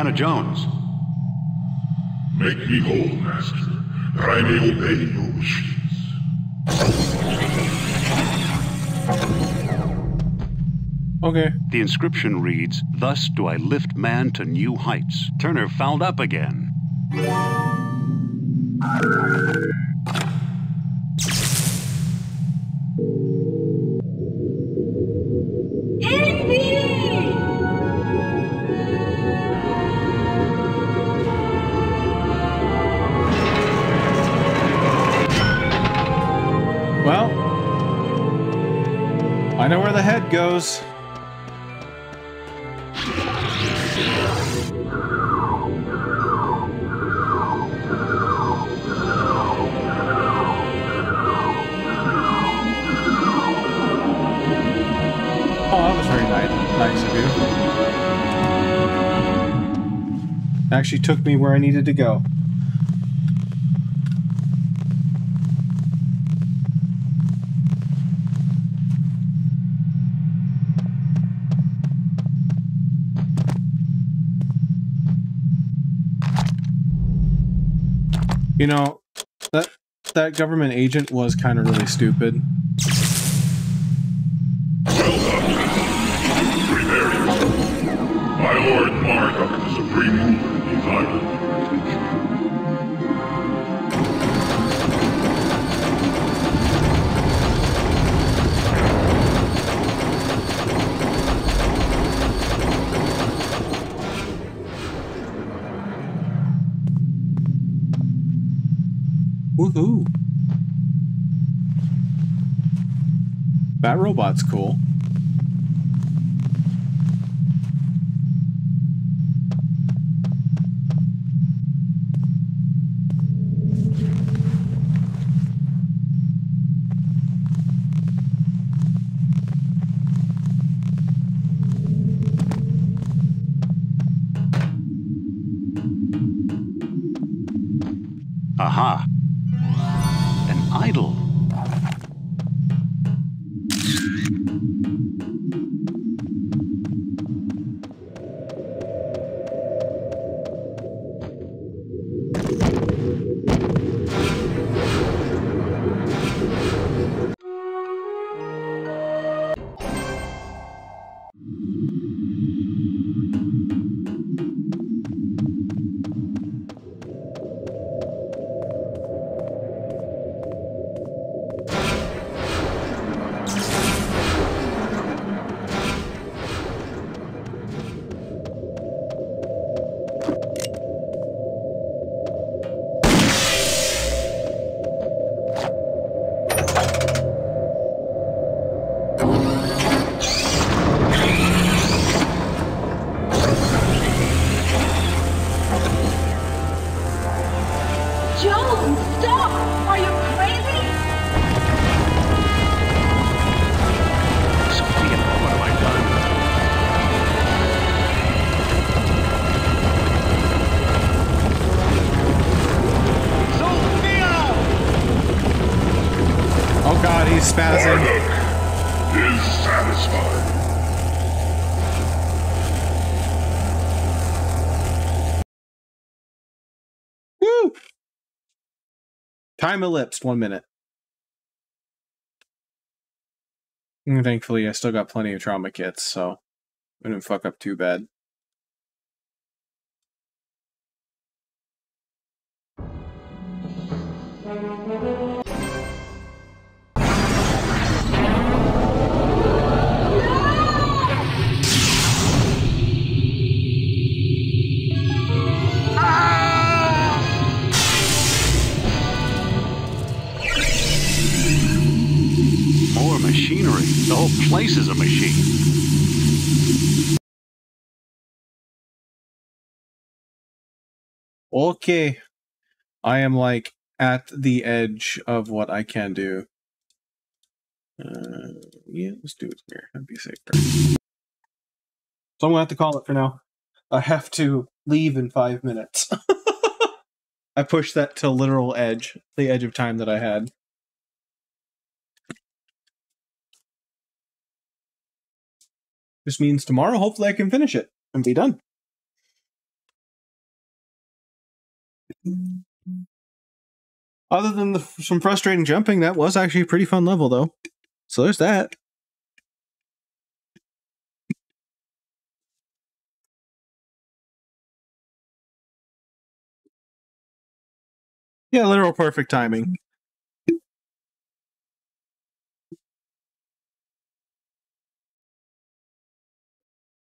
Indiana Jones. Make me whole, Master, that I may obey your wishes. Okay. The inscription reads, Thus do I lift man to new heights. Turner fouled up again. Oh, of you. Actually took me where I needed to go. You know, that that government agent was kind of really stupid. Time ellipsed, one minute. And thankfully, I still got plenty of trauma kits, so I didn't fuck up too bad. Machinery. The whole place is a machine. Okay. I am like at the edge of what I can do. Uh, yeah, let's do it here. That'd be safer. So I'm gonna have to call it for now. I have to leave in five minutes. [LAUGHS] I pushed that to literal edge, the edge of time that I had. This means tomorrow, hopefully, I can finish it and be done. Other than the, some frustrating jumping, that was actually a pretty fun level, though. So there's that. Yeah, literal perfect timing.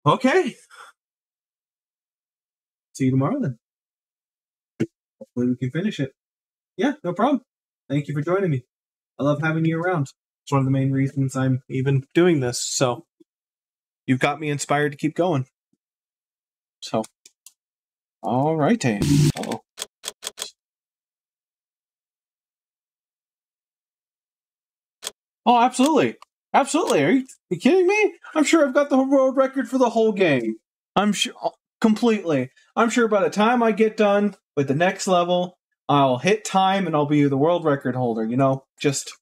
Okay. See you tomorrow then. Hopefully we can finish it. Yeah, no problem. Thank you for joining me. I love having you around. It's one of the main reasons I'm even doing this. So you've got me inspired to keep going. So, all right. Oh, oh, absolutely, absolutely. Are you, are you kidding me? I'm sure I've got the world record for the whole game. I'm sure completely. I'm sure by the time I get done with the next level, I'll hit time and I'll be the world record holder. You know, just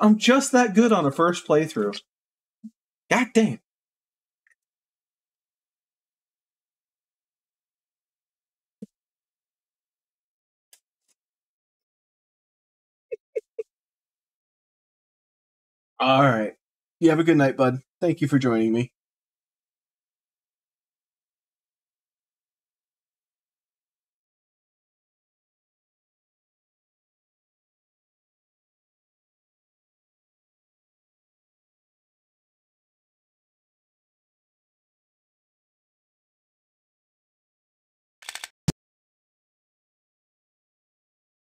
I'm just that good on a first playthrough. God damn. All right. You have a good night, bud. Thank you for joining me.